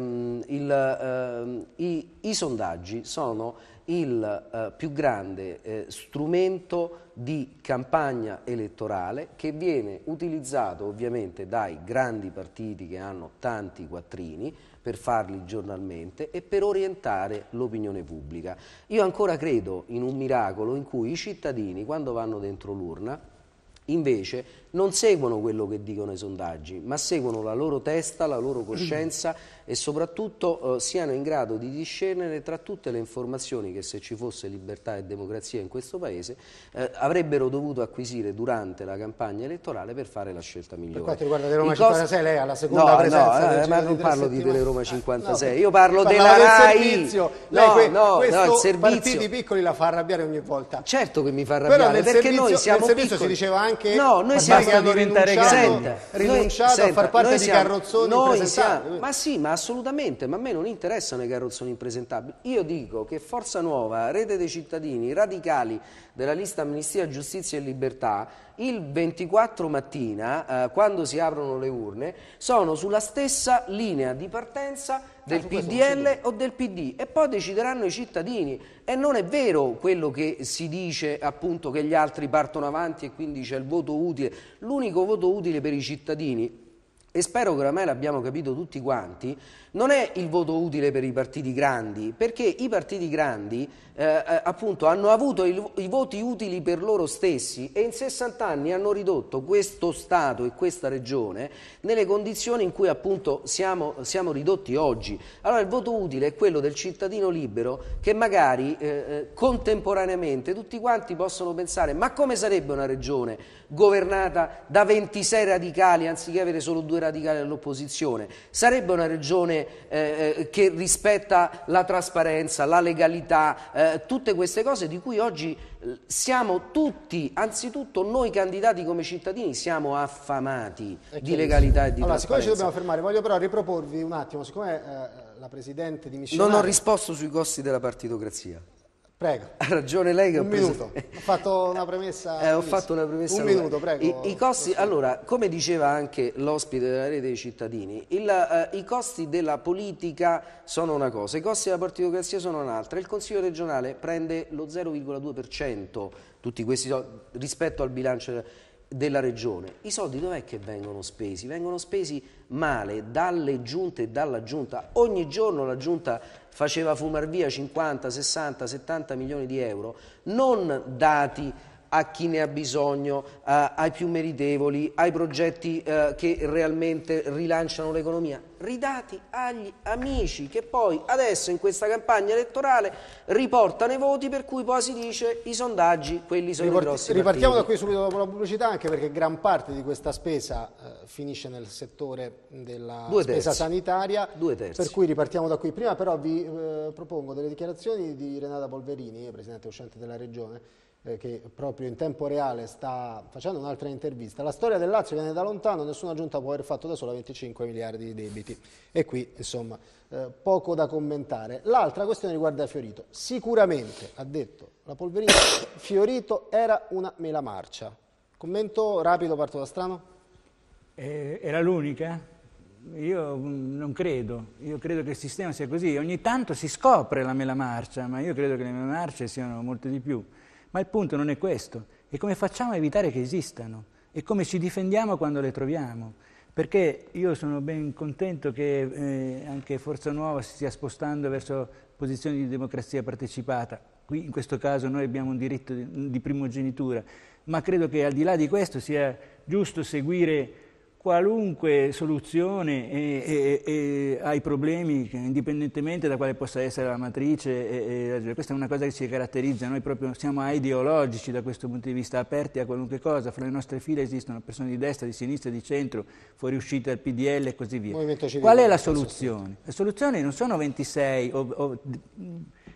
il, eh, i, i, sondaggi sono il eh, più grande eh, strumento di campagna elettorale che viene utilizzato ovviamente dai grandi partiti che hanno tanti quattrini per farli giornalmente e per orientare l'opinione pubblica. Io ancora credo in un miracolo in cui i cittadini quando vanno dentro l'urna invece non seguono quello che dicono i sondaggi, ma seguono la loro testa, la loro coscienza e soprattutto eh, siano in grado di discernere tra tutte le informazioni che se ci fosse libertà e democrazia in questo Paese eh, avrebbero dovuto acquisire durante la campagna elettorale per fare la scelta migliore. Per quanto riguarda Teleroma 56, lei ha la seconda no, presenza. No, eh, ma non parlo di Teleroma 56, no, io parlo della RAI. Servizio. Lei no, que no, no, il servizio... partiti piccoli la fa arrabbiare ogni volta. Certo che mi fa arrabbiare, perché servizio, noi siamo nel servizio piccoli. si diceva anche no, noi siamo che hanno rinunciato, senta, rinunciato noi, a far parte di siamo, carrozzoni noi siamo, Ma sì, ma assolutamente, ma a me non interessano i carrozzoni impresentabili. Io dico che Forza Nuova, Rete dei Cittadini, radicali della lista Amnistia, Giustizia e Libertà, il 24 mattina, eh, quando si aprono le urne, sono sulla stessa linea di partenza del ah, PDL o del PD e poi decideranno i cittadini. E non è vero quello che si dice appunto che gli altri partono avanti e quindi c'è il voto utile. L'unico voto utile per i cittadini e spero che oramai l'abbiamo capito tutti quanti, non è il voto utile per i partiti grandi, perché i partiti grandi eh, eh appunto hanno avuto il, i voti utili per loro stessi e in 60 anni hanno ridotto questo Stato e questa Regione nelle condizioni in cui appunto siamo, siamo ridotti oggi. Allora il voto utile è quello del cittadino libero che magari eh, eh contemporaneamente tutti quanti possono pensare ma come sarebbe una Regione governata da 26 radicali anziché avere solo due radicali all'opposizione? Sarebbe una Regione eh, eh, che rispetta la trasparenza, la legalità, eh, tutte queste cose di cui oggi eh, siamo tutti, anzitutto noi candidati come cittadini, siamo affamati di legalità e di allora. Siccome ci dobbiamo fermare, voglio però riproporvi un attimo, siccome eh, la Presidente di Missione... Non ho risposto sui costi della partitocrazia. Prego. Ha ragione lei che un ho minuto. Ho fatto una premessa. Eh, ho fatto una premessa. Un minuto, prego. I, i costi, allora, come diceva anche l'ospite della rete dei cittadini, il, eh, i costi della politica sono una cosa, i costi della partitocrazia sono un'altra. Il Consiglio regionale prende lo 0,2%, tutti questi rispetto al bilancio della regione. I soldi dov'è che vengono spesi? Vengono spesi male dalle giunte e dalla giunta. Ogni giorno la giunta faceva fumar via 50, 60, 70 milioni di euro, non dati a chi ne ha bisogno, eh, ai più meritevoli, ai progetti eh, che realmente rilanciano l'economia, ridati agli amici che poi adesso in questa campagna elettorale riportano i voti per cui poi si dice i sondaggi, quelli sono Riport- i grossi Ripartiamo partiti. da qui subito dopo la pubblicità anche perché gran parte di questa spesa finisce nel settore della Due spesa terzi. sanitaria, Due terzi. per cui ripartiamo da qui. Prima però vi eh, propongo delle dichiarazioni di Renata Polverini, Presidente uscente della Regione, eh, che proprio in tempo reale sta facendo un'altra intervista. La storia del Lazio viene da lontano, nessuna giunta può aver fatto da sola 25 miliardi di debiti. E qui, insomma, eh, poco da commentare. L'altra questione riguarda Fiorito. Sicuramente, ha detto la Polverini, Fiorito era una mela marcia. Commento rapido, parto da strano? Eh, era l'unica? Io non credo, io credo che il sistema sia così. Ogni tanto si scopre la mela marcia, ma io credo che le mele marce siano molto di più. Ma il punto non è questo, è come facciamo a evitare che esistano e come ci difendiamo quando le troviamo. Perché io sono ben contento che eh, anche Forza Nuova si stia spostando verso posizioni di democrazia partecipata. Qui in questo caso noi abbiamo un diritto di, di primogenitura, ma credo che al di là di questo sia giusto seguire qualunque soluzione e, e, e ai problemi, indipendentemente da quale possa essere la matrice. E, questa è una cosa che ci caratterizza, noi proprio siamo ideologici da questo punto di vista, aperti a qualunque cosa. Fra le nostre file esistono persone di destra, di sinistra, di centro, fuoriuscite dal PDL e così via. Qual è la soluzione? La soluzione non sono 26 o, o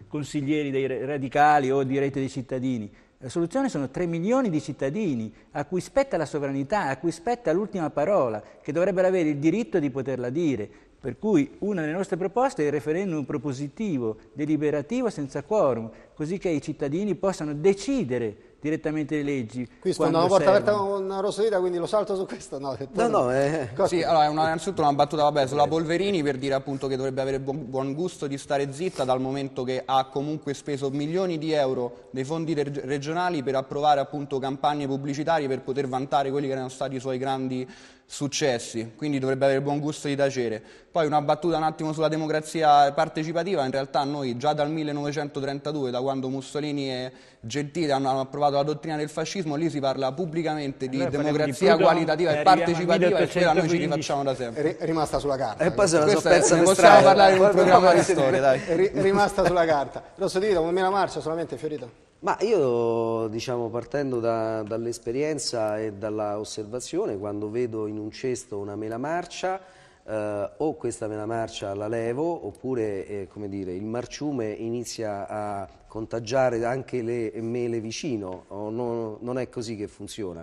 consiglieri dei radicali o di rete dei cittadini, la soluzione sono 3 milioni di cittadini a cui spetta la sovranità, a cui spetta l'ultima parola, che dovrebbero avere il diritto di poterla dire. Per cui una delle nostre proposte è il referendum propositivo, deliberativo senza quorum, così che i cittadini possano decidere direttamente le leggi. Qui sta una porta aperta con Rosolita, quindi lo salto su questo? No, no, no eh. Sì, allora, è una, innanzitutto una battuta vabbè, sulla Polverini per dire appunto che dovrebbe avere buon, buon, gusto di stare zitta dal momento che ha comunque speso milioni di euro dei fondi regionali per approvare appunto campagne pubblicitarie per poter vantare quelli che erano stati i suoi grandi successi, quindi dovrebbe avere buon gusto di tacere. Poi una battuta un attimo sulla democrazia partecipativa, in realtà noi già dal 1932, da quando Mussolini e Gentile hanno approvato la dottrina del fascismo, lì si parla pubblicamente di allora democrazia di qualitativa e partecipativa e quella noi ci rifacciamo da sempre. È rimasta sulla carta. E poi se la so persa ne possiamo parlare in un programma di storia, dai. È rimasta sulla carta. Rosso Dita, una mela marcia solamente fiorita? Ma io, diciamo, partendo da, dall'esperienza e dall'osservazione, quando vedo in un cesto una mela marcia, eh, o questa mela marcia la levo, oppure, eh, come dire, il marciume inizia a contagiare anche le mele vicino, non, non è così che funziona.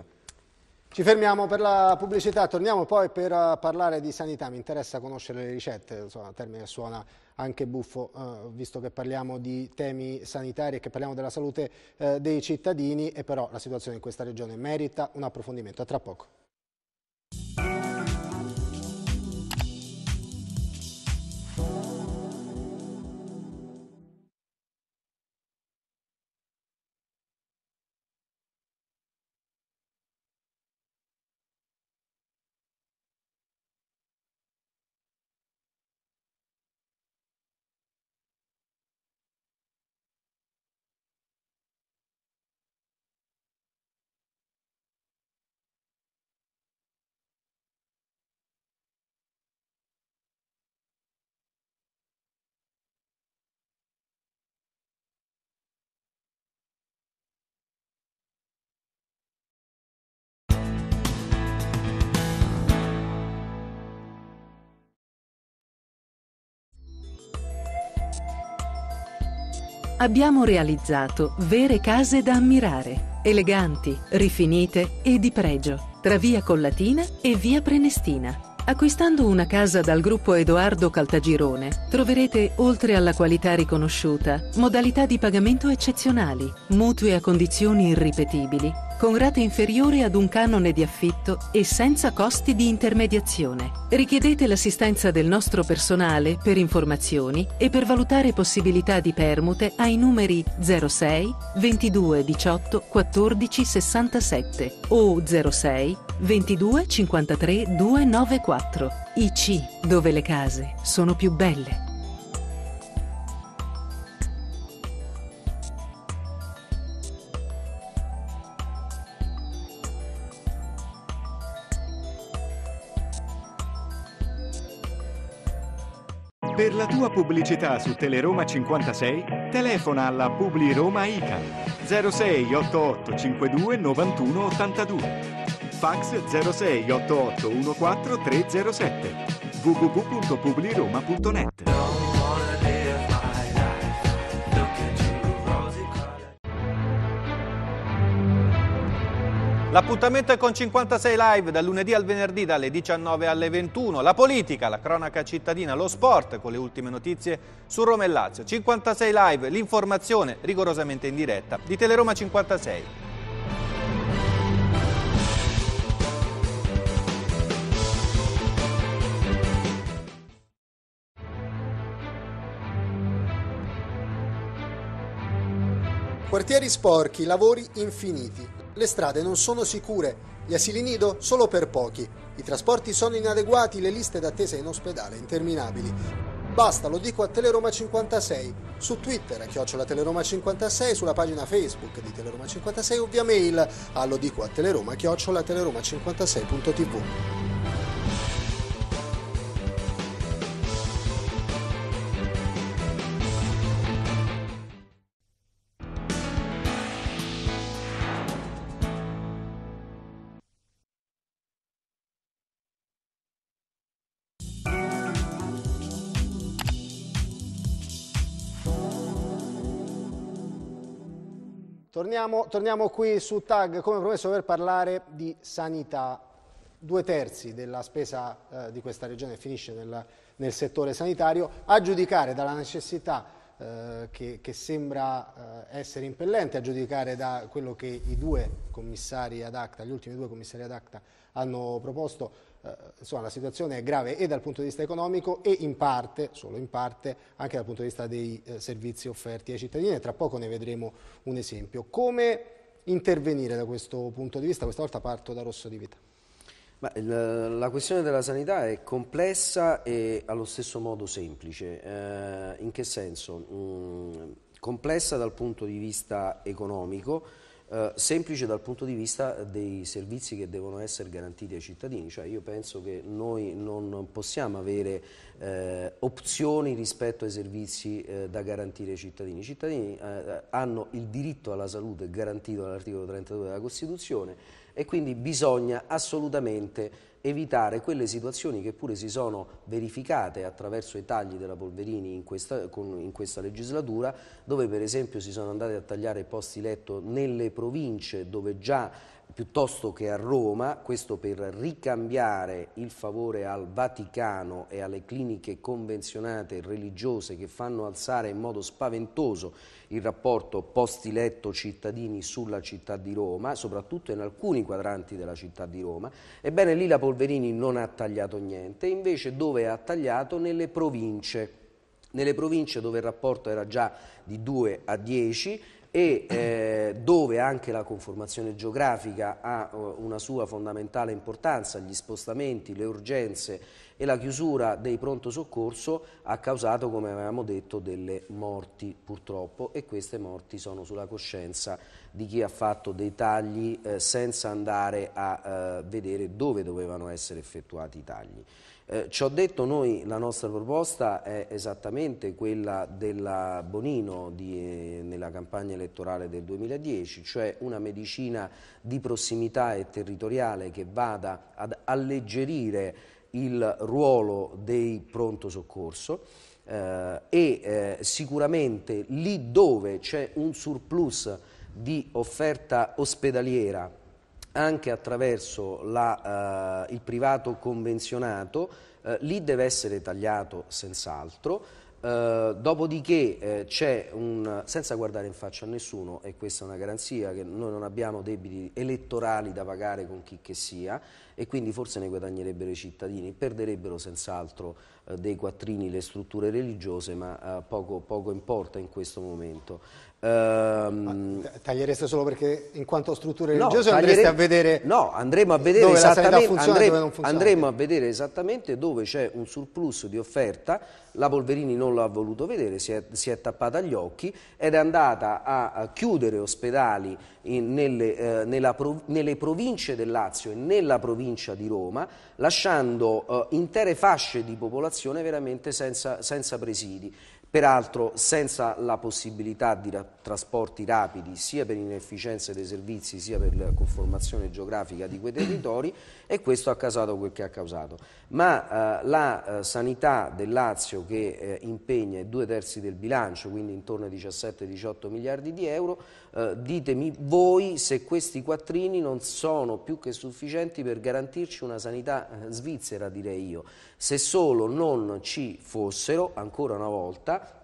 Ci fermiamo per la pubblicità, torniamo poi per uh, parlare di sanità, mi interessa conoscere le ricette, insomma, termine suona anche buffo, uh, visto che parliamo di temi sanitari e che parliamo della salute uh, dei cittadini, e però la situazione in questa regione merita un approfondimento. A tra poco. Abbiamo realizzato vere case da ammirare, eleganti, rifinite e di pregio, tra via Collatina e via Prenestina. Acquistando una casa dal gruppo Edoardo Caltagirone troverete, oltre alla qualità riconosciuta, modalità di pagamento eccezionali, mutui a condizioni irripetibili, con rate inferiori ad un canone di affitto e senza costi di intermediazione. Richiedete l'assistenza del nostro personale per informazioni e per valutare possibilità di permute ai numeri 06 22 18 14 67 o 06 22 53 294. IC, dove le case sono più belle. Per la tua pubblicità su Teleroma 56, telefona alla Publi Roma ICA 06 88 52 91 82. Fax 06 88 14 307 www.publiroma.net L'appuntamento è con 56 Live dal lunedì al venerdì dalle 19 alle 21. La politica, la cronaca cittadina, lo sport con le ultime notizie su Roma e Lazio. 56 Live, l'informazione rigorosamente in diretta di Teleroma 56. Quartieri sporchi, lavori infiniti. Le strade non sono sicure, gli asili nido solo per pochi. I trasporti sono inadeguati, le liste d'attesa in ospedale interminabili. Basta, lo dico a Teleroma 56, su Twitter a chiocciola Teleroma 56, sulla pagina Facebook di Teleroma 56 o via mail a lo dico a Teleroma chiocciola teleroma56.tv. Torniamo, torniamo qui su TAG, come promesso, per parlare di sanità. Due terzi della spesa eh, di questa regione finisce nel, nel, settore sanitario, a giudicare dalla necessità eh, che, che, sembra eh, essere impellente, a giudicare da quello che i due commissari ad acta, gli ultimi due commissari ad acta hanno proposto, eh, insomma, la situazione è grave e dal punto di vista economico e in parte, solo in parte, anche dal punto di vista dei eh, servizi offerti ai cittadini e tra poco ne vedremo un esempio. Come intervenire da questo punto di vista? Questa volta parto da Rosso di Vita. Ma, la questione della sanità è complessa e allo stesso modo semplice. Eh, in che senso? Mm, complessa dal punto di vista economico, eh, semplice dal punto di vista dei servizi che devono essere garantiti ai cittadini, cioè io penso che noi non possiamo avere eh, opzioni rispetto ai servizi eh, da garantire ai cittadini. I cittadini eh, hanno il diritto alla salute garantito dall'articolo 32 della Costituzione e quindi bisogna assolutamente evitare quelle situazioni che pure si sono verificate attraverso i tagli della Polverini in questa, con, in questa, legislatura, dove per esempio si sono andati a tagliare posti letto nelle province dove già piuttosto che a Roma, questo per ricambiare il favore al Vaticano e alle cliniche convenzionate religiose che fanno alzare in modo spaventoso il rapporto posti letto cittadini sulla città di Roma, soprattutto in alcuni quadranti della città di Roma. Ebbene lì la Polverini non ha tagliato niente, invece dove ha tagliato? Nelle province. Nelle province dove il rapporto era già di 2 a 10 e eh, dove anche la conformazione geografica ha uh, una sua fondamentale importanza, gli spostamenti, le urgenze e la chiusura dei pronto soccorso ha causato, come avevamo detto, delle morti purtroppo e queste morti sono sulla coscienza di chi ha fatto dei tagli eh, senza andare a eh, vedere dove dovevano essere effettuati i tagli. Eh, ci ho detto noi la nostra proposta è esattamente quella della Bonino di, eh, nella campagna elettorale del 2010, cioè una medicina di prossimità e territoriale che vada ad alleggerire il ruolo dei pronto soccorso eh, e eh, sicuramente lì dove c'è un surplus di offerta ospedaliera anche attraverso la, eh, il privato convenzionato, eh, lì deve essere tagliato senz'altro, Uh, dopodiché eh, c'è un, senza guardare in faccia a nessuno, e questa è una garanzia, che noi non abbiamo debiti elettorali da pagare con chi che sia e quindi forse ne guadagnerebbero i cittadini, perderebbero senz'altro eh, dei quattrini le strutture religiose, ma eh, poco, poco importa in questo momento. Um, tagliereste solo perché in quanto strutture religiose no, andreste a vedere no, andremo a vedere dove esattamente, funziona, andremo, dove andremo a vedere esattamente dove c'è un surplus di offerta. La Polverini non l'ha voluto vedere, si è, si è, tappata gli occhi ed è andata a, a chiudere ospedali in, nelle, eh, nella, nelle province del Lazio e nella provincia provincia di Roma, lasciando eh, intere fasce di popolazione veramente senza, senza presidi peraltro senza la possibilità di trasporti rapidi sia per inefficienza dei servizi sia per la conformazione geografica di quei territori e questo ha causato quel che ha causato. Ma eh, la eh, sanità del Lazio che eh, impegna due terzi del bilancio, quindi intorno ai 17-18 miliardi di euro, eh, ditemi voi se questi quattrini non sono più che sufficienti per garantirci una sanità eh, svizzera, direi io. Se solo non ci fossero, ancora una volta,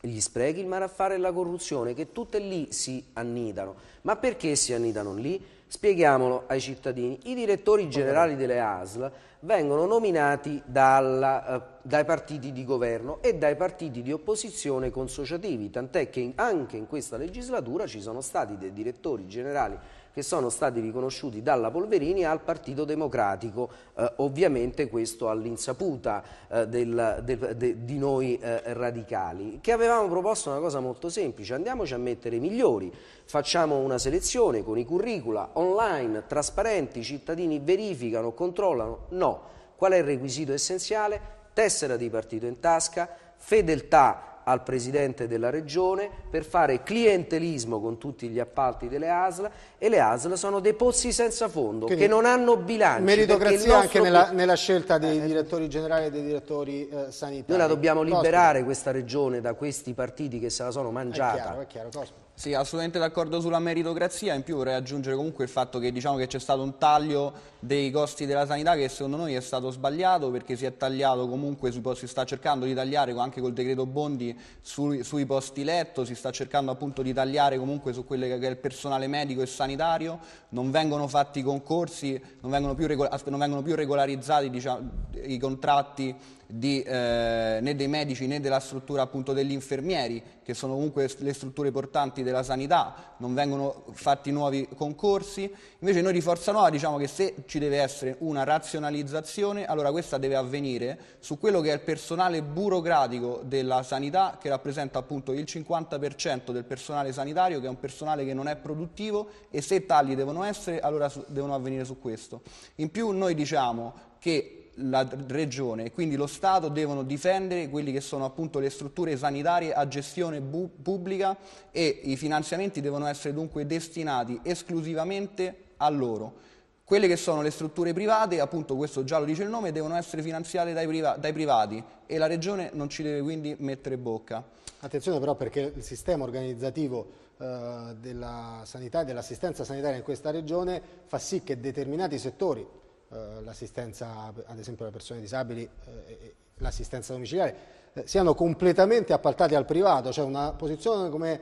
gli sprechi, il malaffare e la corruzione, che tutte lì si annidano. Ma perché si annidano lì? Spieghiamolo ai cittadini. I direttori generali delle ASL vengono nominati dalla, eh, dai partiti di governo e dai partiti di opposizione consociativi, tant'è che in, anche in questa legislatura ci sono stati dei direttori generali che sono stati riconosciuti dalla Polverini al Partito Democratico, eh, ovviamente questo all'insaputa eh, di noi eh, radicali, che avevamo proposto una cosa molto semplice, andiamoci a mettere i migliori, facciamo una selezione con i curricula online, trasparenti, i cittadini verificano, controllano, no. Qual è il requisito essenziale? Tessera di partito in tasca, fedeltà al Presidente della Regione per fare clientelismo con tutti gli appalti delle ASL e le ASL sono dei pozzi senza fondo Quindi, che non hanno bilancio. Meritocrazia anche nella, nella, scelta dei eh, direttori generali e dei direttori eh, sanitari. Noi la dobbiamo liberare questa Regione da questi partiti che se la sono mangiata. È chiaro, è chiaro, Cosmo. Sì, assolutamente d'accordo sulla meritocrazia, in più vorrei aggiungere comunque il fatto che diciamo che c'è stato un taglio dei costi della sanità che secondo noi è stato sbagliato perché si è tagliato comunque, si sta cercando di tagliare anche col decreto Bondi sui, sui posti letto, si sta cercando appunto di tagliare comunque su quello che è il personale medico e sanitario, non vengono fatti concorsi, non vengono più, non vengono più regolarizzati diciamo, i contratti di, eh, né dei medici né della struttura appunto degli infermieri, che sono comunque le strutture portanti della sanità, non vengono fatti nuovi concorsi. Invece noi di Forza Nuova diciamo che se ci deve essere una razionalizzazione, allora questa deve avvenire su quello che è il personale burocratico della sanità, che rappresenta appunto il 50% del personale sanitario, che è un personale che non è produttivo e se tagli devono essere, allora devono avvenire su questo. In più noi diciamo che la regione e quindi lo Stato devono difendere quelli che sono appunto le strutture sanitarie a gestione pubblica e i finanziamenti devono essere dunque destinati esclusivamente a loro. Quelle che sono le strutture private, appunto questo già lo dice il nome, devono essere finanziate dai, priva dai privati e la regione non ci deve quindi mettere bocca. Attenzione però perché il sistema organizzativo eh, della sanità e dell'assistenza sanitaria in questa regione fa sì che determinati settori eh, l'assistenza ad esempio alle persone disabili eh, l'assistenza domiciliare eh, siano completamente appaltati al privato, cioè una posizione come,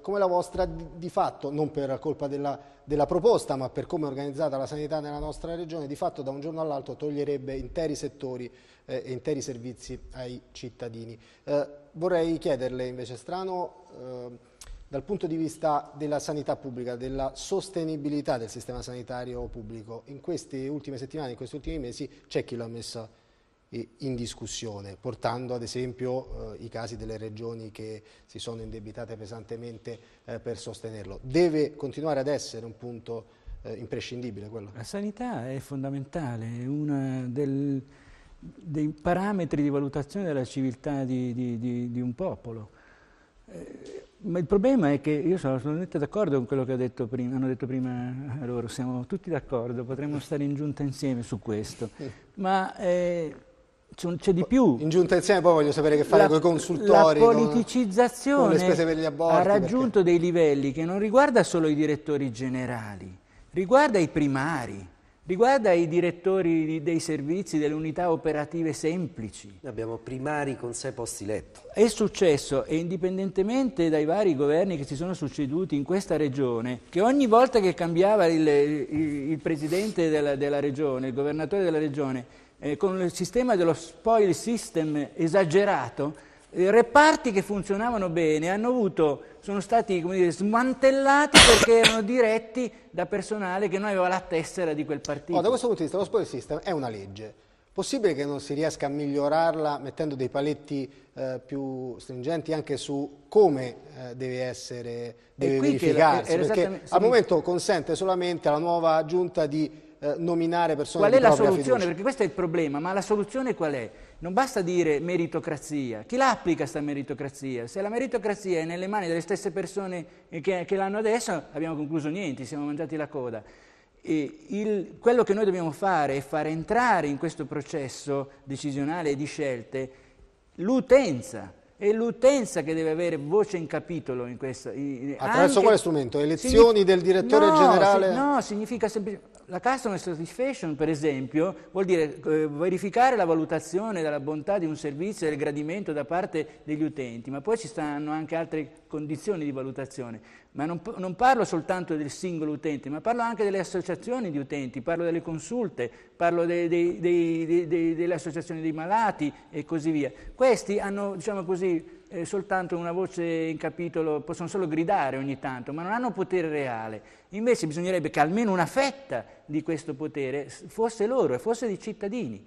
come la vostra di, fatto, non per colpa della, della, proposta ma per come è organizzata la sanità nella nostra regione, di fatto da un giorno all'altro toglierebbe interi settori e interi servizi ai cittadini. Vorrei chiederle invece Strano dal punto di vista della sanità pubblica, della sostenibilità del sistema sanitario pubblico, in queste ultime settimane, in questi ultimi mesi, c'è chi l'ha messa in discussione, portando ad esempio eh, i casi delle regioni che si sono indebitate pesantemente eh, per sostenerlo. Deve continuare ad essere un punto eh, imprescindibile quello? La sanità è fondamentale, è uno dei parametri di valutazione della civiltà di, di, di, di un popolo. Eh, ma il problema è che io sono assolutamente d'accordo con quello che detto prima, hanno detto prima loro, siamo tutti d'accordo, potremmo stare in giunta insieme su questo, ma eh, c'è di più. In giunta insieme poi voglio sapere che fare con i consultori. La politicizzazione con, con ha raggiunto perché... dei livelli che non riguarda solo i direttori generali, riguarda i primari riguarda i direttori dei servizi, delle unità operative semplici. Abbiamo primari con sei posti letto. È successo, e indipendentemente dai vari governi che si sono succeduti in questa regione, che ogni volta che cambiava il, il, il presidente della, della, regione, il governatore della regione, eh, con il sistema dello spoil system esagerato, reparti che funzionavano bene hanno avuto, sono stati dire, smantellati perché erano diretti da personale che non aveva la tessera di quel partito. Oh, da questo punto di vista lo spoil system è una legge. Possibile che non si riesca a migliorarla mettendo dei paletti eh, più stringenti anche su come eh, deve essere deve verificarsi? La, perché al momento consente solamente alla nuova giunta di eh, nominare persone Qual è di la propria soluzione? fiducia. Perché questo è il problema, ma la soluzione qual è? Non basta dire meritocrazia. Chi la applica questa meritocrazia? Se la meritocrazia è nelle mani delle stesse persone che, che l'hanno adesso, abbiamo concluso niente, siamo mangiati la coda. Il- quello che noi dobbiamo fare è far entrare in questo processo decisionale e di scelte l'utenza. È l'utenza che deve avere voce in capitolo in questo. in- Attraverso anche- quale strumento? Elezioni del direttore No, generale? si- no, significa semplicemente... La customer satisfaction, per esempio, vuol dire eh, verificare la valutazione della bontà di un servizio e del gradimento da parte degli utenti, ma poi ci stanno anche altre condizioni di valutazione. Ma non, non parlo soltanto del singolo utente, ma parlo anche delle associazioni di utenti, parlo delle consulte, parlo dei- dei- dei- delle associazioni dei malati e così via. Questi hanno, diciamo così, eh, soltanto una voce in capitolo, possono solo gridare ogni tanto, ma non hanno potere reale. Invece bisognerebbe che almeno una fetta di questo potere fosse loro e fosse dei cittadini.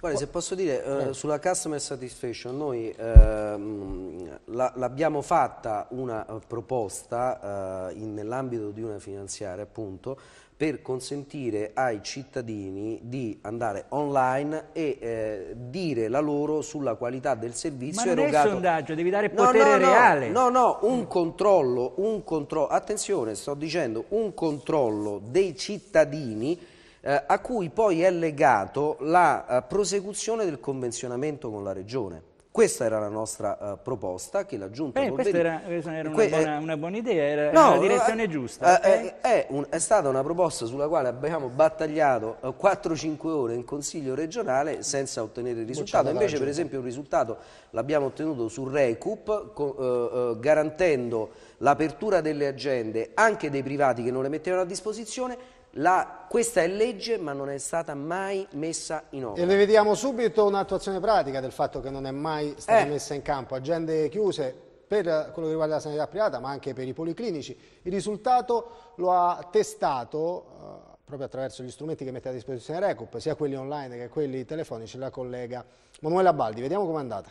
Guarda, se posso dire, eh, sulla customer satisfaction noi ehm, la- l'abbiamo fatta una eh, proposta eh, nell'ambito di una finanziaria appunto per consentire ai cittadini di andare online e eh, dire la loro sulla qualità del servizio Ma non è erogato. sondaggio, devi dare No, potere no, no, reale. No, no, un controllo, un controllo, attenzione, sto dicendo un controllo dei cittadini eh, a cui poi è legato la eh, prosecuzione del convenzionamento con la Regione. Questa era la nostra eh, proposta che la Giunta Beh, questa era, questa era una, buona, eh, una buona idea, era No, la direzione eh, giusta. eh, eh, è, un- è stata una proposta sulla quale abbiamo battagliato eh, 4-5 ore in Consiglio regionale senza ottenere il risultato. Invece, per esempio, un risultato l'abbiamo ottenuto sul Recup, co- eh, eh, garantendo l'apertura delle agende anche dei privati che non le mettevano a disposizione. La- questa è legge, ma non è stata mai messa in E opera. ne vediamo subito un'attuazione pratica del fatto che non è mai stata Eh. messa in campo. Agende chiuse per quello che riguarda la sanità privata, ma anche per i policlinici. Il risultato lo ha testato eh, proprio attraverso gli strumenti che mette a disposizione Recup, sia quelli online che quelli telefonici, la collega Manuela Baldi. Vediamo com'è andata.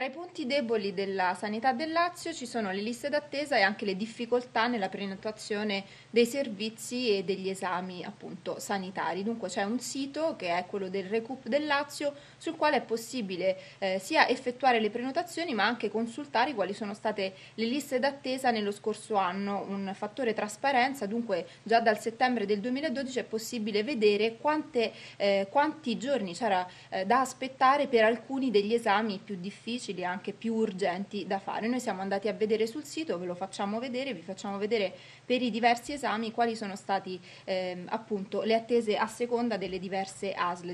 Tra i punti deboli della sanità del Lazio ci sono le liste d'attesa e anche le difficoltà nella prenotazione dei servizi e degli esami appunto sanitari. Dunque c'è un sito che è quello del Recup del Lazio sul quale è possibile eh, sia effettuare le prenotazioni ma anche consultare quali sono state le liste d'attesa nello scorso anno, un fattore trasparenza, dunque già dal settembre del 2012 è possibile vedere quante, eh, quanti giorni c'era eh, da aspettare per alcuni degli esami più difficili e anche più urgenti da fare. Noi siamo andati a vedere sul sito, ve lo facciamo vedere, vi facciamo vedere per i diversi esami quali sono stati ehm, appunto le attese a seconda delle diverse ASL.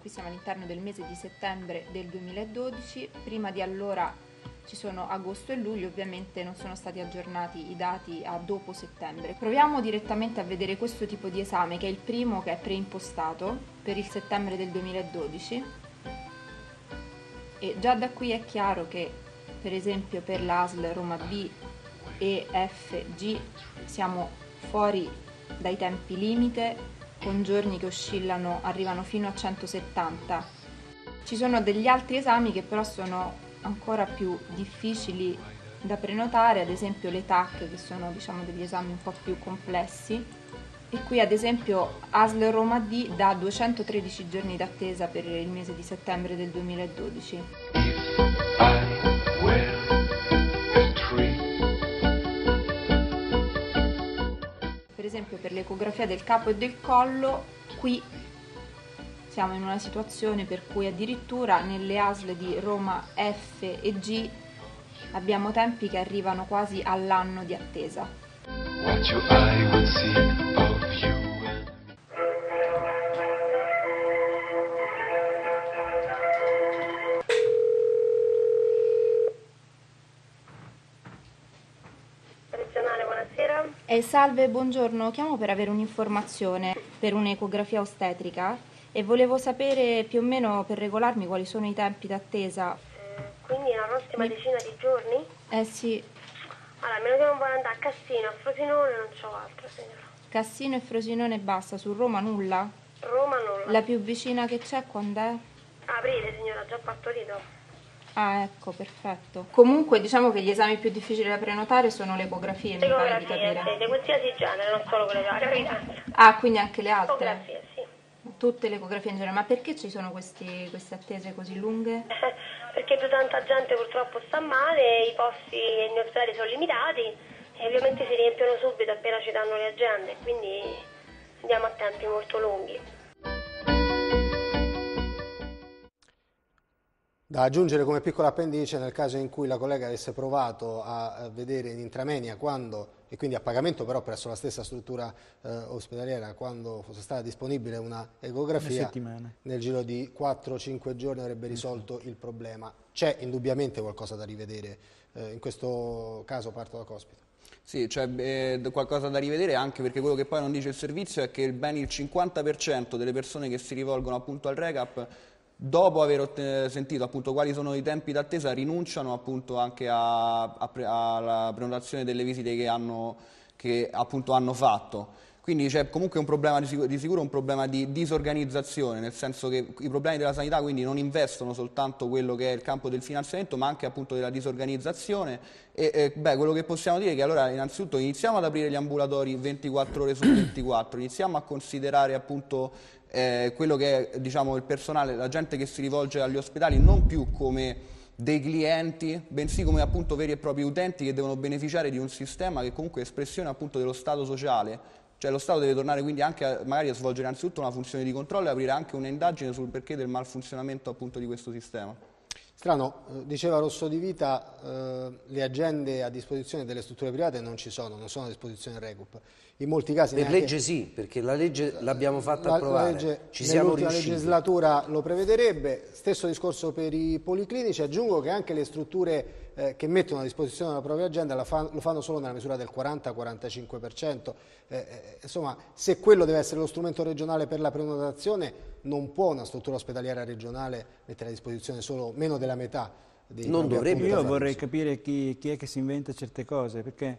Qui siamo all'interno del mese di settembre del 2012, prima di allora ci sono agosto e luglio, ovviamente non sono stati aggiornati i dati a dopo settembre. Proviamo direttamente a vedere questo tipo di esame che è il primo che è preimpostato per il settembre del 2012 e già da qui è chiaro che per esempio per l'ASL Roma B e F, G siamo fuori dai tempi limite con giorni che oscillano, arrivano fino a 170. Ci sono degli altri esami che però sono ancora più difficili da prenotare, ad esempio le TAC che sono diciamo degli esami un po' più complessi e qui ad esempio ASL Roma D dà 213 giorni d'attesa per il mese di settembre del 2012. Per esempio per l'ecografia del capo e del collo, qui siamo in una situazione per cui addirittura nelle ASL di Roma F e G abbiamo tempi che arrivano quasi all'anno di attesa. Eh, salve, buongiorno, chiamo per avere un'informazione per un'ecografia ostetrica e volevo sapere più o meno per regolarmi quali sono i tempi d'attesa. Eh, quindi una prossima Mi- decina di giorni? Eh sì, Allora, a meno che non vuole andare a Cassino, a Frosinone non c'ho altro, signora. Cassino e Frosinone basta, su Roma nulla? Roma nulla. La più vicina che c'è quando è? Aprile, signora, già partorito. Ah, ecco, perfetto. Comunque diciamo che gli esami più difficili da prenotare sono le ecografie, mi pare di Ecografie, capire. sì, di qualsiasi genere, non solo quelle della gravidanza. Ah, quindi anche le altre? Ecografie, sì. Tutte le ecografie in genere, ma perché ci sono questi- queste attese così lunghe? Perché più tanta gente purtroppo sta male, i posti negli ospedali sono limitati e ovviamente si riempiono subito appena ci danno le agende, quindi andiamo a tempi molto lunghi. Da aggiungere come piccola appendice nel caso in cui la collega avesse provato a a vedere in intramenia quando, e quindi a pagamento però presso la stessa struttura eh, ospedaliera, quando fosse stata disponibile una ecografia, nel giro di 4-5 giorni avrebbe risolto il problema. C'è indubbiamente qualcosa da rivedere, eh, in questo caso parto da Cospito. Sì, c'è eh, d- qualcosa da rivedere anche perché quello che poi non dice il servizio è che ben il 50% delle persone che si rivolgono appunto al RECAP dopo aver sentito appunto quali sono i tempi d'attesa rinunciano appunto anche a- a pre- alla prenotazione delle visite che, hanno, che appunto hanno fatto. Quindi c'è comunque un problema di, sicu- di sicuro un problema di disorganizzazione, nel senso che i problemi della sanità quindi non investono soltanto quello che è il campo del finanziamento, ma anche appunto della disorganizzazione. E eh, beh, quello che possiamo dire è che allora innanzitutto iniziamo ad aprire gli ambulatori 24 ore su 24, iniziamo a considerare appunto eh, quello che è diciamo, il personale, la gente che si rivolge agli ospedali non più come dei clienti, bensì come appunto veri e propri utenti che devono beneficiare di un sistema che comunque è espressione appunto dello Stato sociale. Cioè lo Stato deve tornare quindi anche a, magari a svolgere innanzitutto una funzione di controllo e aprire anche un'indagine sul perché del malfunzionamento appunto di questo sistema. Strano, diceva Rosso di Vita, eh, le agende a disposizione delle strutture private non ci sono, non sono a disposizione del Recup. In molti casi Per neanche- legge sì, perché la legge l'abbiamo fatta la, la approvare, legge ci siamo nell'ultima riusciti. legislatura lo prevederebbe, stesso discorso per i policlinici, aggiungo che anche le strutture eh, che mettono a disposizione la propria agenda la fa- lo fanno solo nella misura del 40-45%, Eh, eh, insomma se quello deve essere lo strumento regionale per la prenotazione non può una struttura ospedaliera regionale mettere a disposizione solo meno della metà dei Non dovrebbe. Io vorrei capire chi, chi è che si inventa certe cose, perché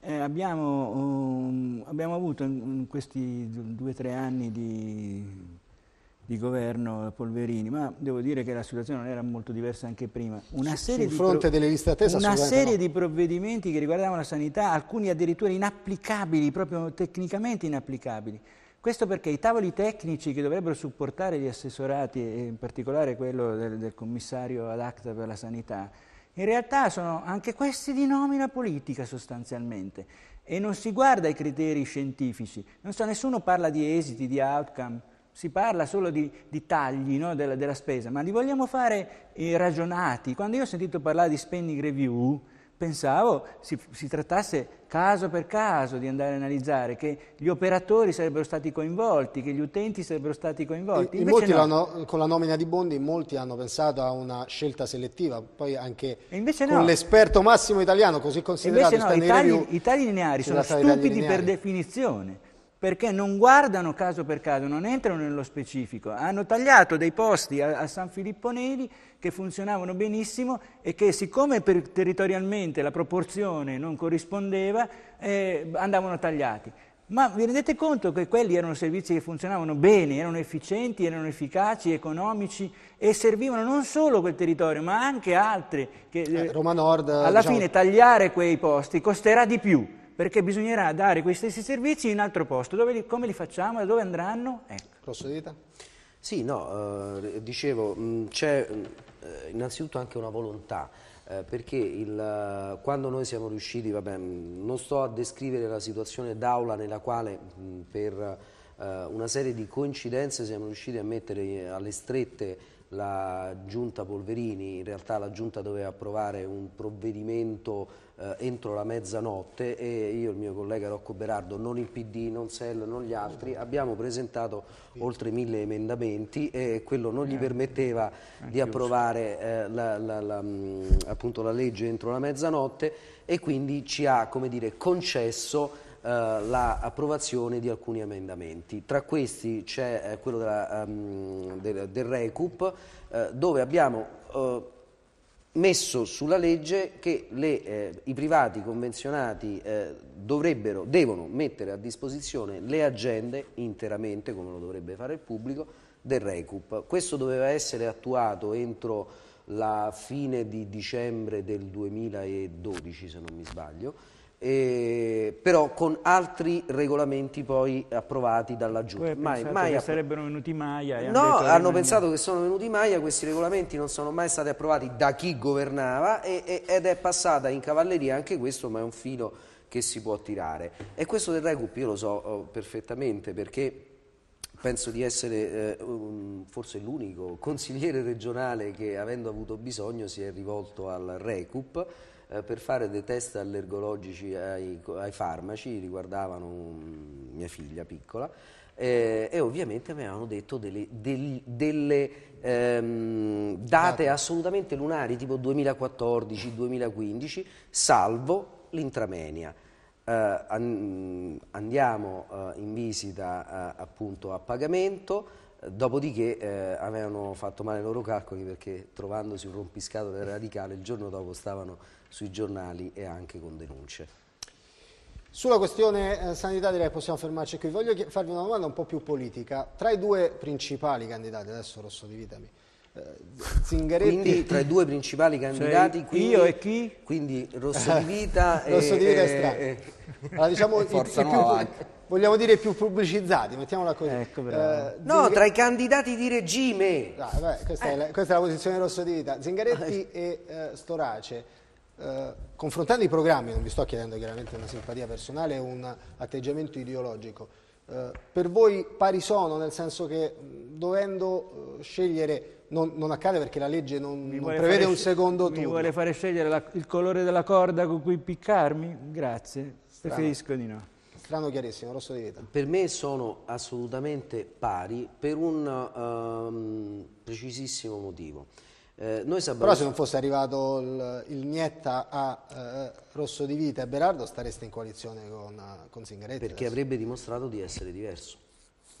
eh, abbiamo, um, abbiamo avuto in, questi du- due o tre anni di, di governo Polverini, ma devo dire che la situazione non era molto diversa anche prima. Una serie sul di liste d'attesa Una serie no. di provvedimenti che riguardavano la sanità, alcuni addirittura inapplicabili, proprio tecnicamente inapplicabili. Questo perché i tavoli tecnici che dovrebbero supportare gli assessorati, in particolare quello del, del commissario ad acta per la sanità, in realtà sono anche questi di nomina politica sostanzialmente. E non si guarda ai criteri scientifici, non so, nessuno parla di esiti, di outcome, si parla solo di, di tagli no, della, della spesa, ma li vogliamo fare eh, ragionati. Quando io ho sentito parlare di spending review, pensavo si, si trattasse caso per caso di andare a analizzare, che gli operatori sarebbero stati coinvolti, che gli utenti sarebbero stati coinvolti. In Invece molti no. con la nomina di Bondi, in molti hanno pensato a una scelta selettiva, poi anche E con no. l'esperto massimo italiano così E considerato Invece no, i tagli, i tagli lineari sono stupidi per definizione, perché non guardano caso per caso, non entrano nello specifico. Hanno tagliato dei posti a, a San Filippo Neri che funzionavano benissimo e che siccome per- territorialmente la proporzione non corrispondeva, eh, andavano tagliati. Ma vi rendete conto che quelli erano servizi che funzionavano bene, erano efficienti, erano efficaci, economici e servivano non solo quel territorio, ma anche altri. Che, Eh, Roma Nord, alla diciamo- fine tagliare quei posti costerà di più, perché bisognerà dare quei stessi servizi in altro posto. Li- come li facciamo? Da dove andranno? Ecco. Rosso di Vita? Sì, no, eh, dicevo, mh, c'è eh, innanzitutto anche una volontà, eh, perché il, eh, quando noi siamo riusciti, vabbè, mh, non sto a descrivere la situazione d'aula nella quale mh, per eh, una serie di coincidenze siamo riusciti a mettere alle strette la giunta Polverini, in realtà la giunta doveva approvare un provvedimento eh, entro la mezzanotte e io e il mio collega Rocco Berardo, non il PD, non SEL, non gli altri, abbiamo presentato oltre mille emendamenti e quello non gli permetteva di approvare eh, la, la- la, mh, appunto la legge entro la mezzanotte e quindi ci ha come dire, concesso eh, l'approvazione di alcuni emendamenti. Tra questi c'è eh, quello della, ehm, del, del Recup eh, dove abbiamo eh, messo sulla legge che le, eh, i privati convenzionati eh, dovrebbero, devono mettere a disposizione le agende interamente, come lo dovrebbe fare il pubblico, del Recup. Questo doveva essere attuato entro la fine di dicembre del 2012 se non mi sbaglio, e, però con altri regolamenti poi approvati dalla Giunta. ha Mai, mai appro- sarebbero venuti Maia e No, hanno hanno pensato che sono venuti Maia, questi regolamenti non sono mai stati approvati da chi governava e- e- ed è passata in cavalleria anche questo, ma è un filo che si può tirare. E questo del Recup io lo so oh, perfettamente perché penso di essere eh, un- forse l'unico consigliere regionale che avendo avuto bisogno si è rivolto al Recup eh, per fare dei test allergologici ai, ai farmaci, riguardavano un- mia figlia piccola eh, e ovviamente mi avevano detto delle, del- delle, ehm, date assolutamente lunari tipo 2014-2015 salvo l'intramenia. Eh, an- andiamo eh, in visita eh, appunto a pagamento, eh, dopodiché avevano fatto male i loro calcoli perché trovandosi un rompiscatole radicale il giorno dopo stavano sui giornali e anche con denunce. Sulla questione eh, sanità direi possiamo fermarci qui. Voglio farvi una domanda un po' più politica. Tra i due principali candidati, adesso Rosso divitami, eh, Zingaretti... Quindi tra i due principali candidati, Sei quindi, io e chi? Quindi Rosso di Vita e... Rosso di Vita e Strano. e- Allora, diciamo i- Forza i più- Nuova anche. vogliamo dire i più pubblicizzati, mettiamola così. Ecco. Eh, No, tra i candidati di regime! Ah, beh, questa, è la, questa è la posizione Rosso di Vita. Zingaretti e eh, Storace, eh, confrontando i programmi, non vi sto chiedendo chiaramente una simpatia personale o un atteggiamento ideologico, eh, per voi pari sono, nel senso che dovendo eh, scegliere, non, non accade perché la legge non, Mi non prevede un secondo Mi turno. vuole fare scegliere la- il colore della corda con cui piccarmi? Grazie, preferisco di no. Strano chiarissimo, Rosso di Vita. Per me sono assolutamente pari per un ehm, precisissimo motivo. Eh, noi sappiamo Però se non fosse arrivato il, il Nietta a eh, Rosso di Vita e Berardo stareste in coalizione con, con Zingaretti. perché adesso. avrebbe dimostrato di essere diverso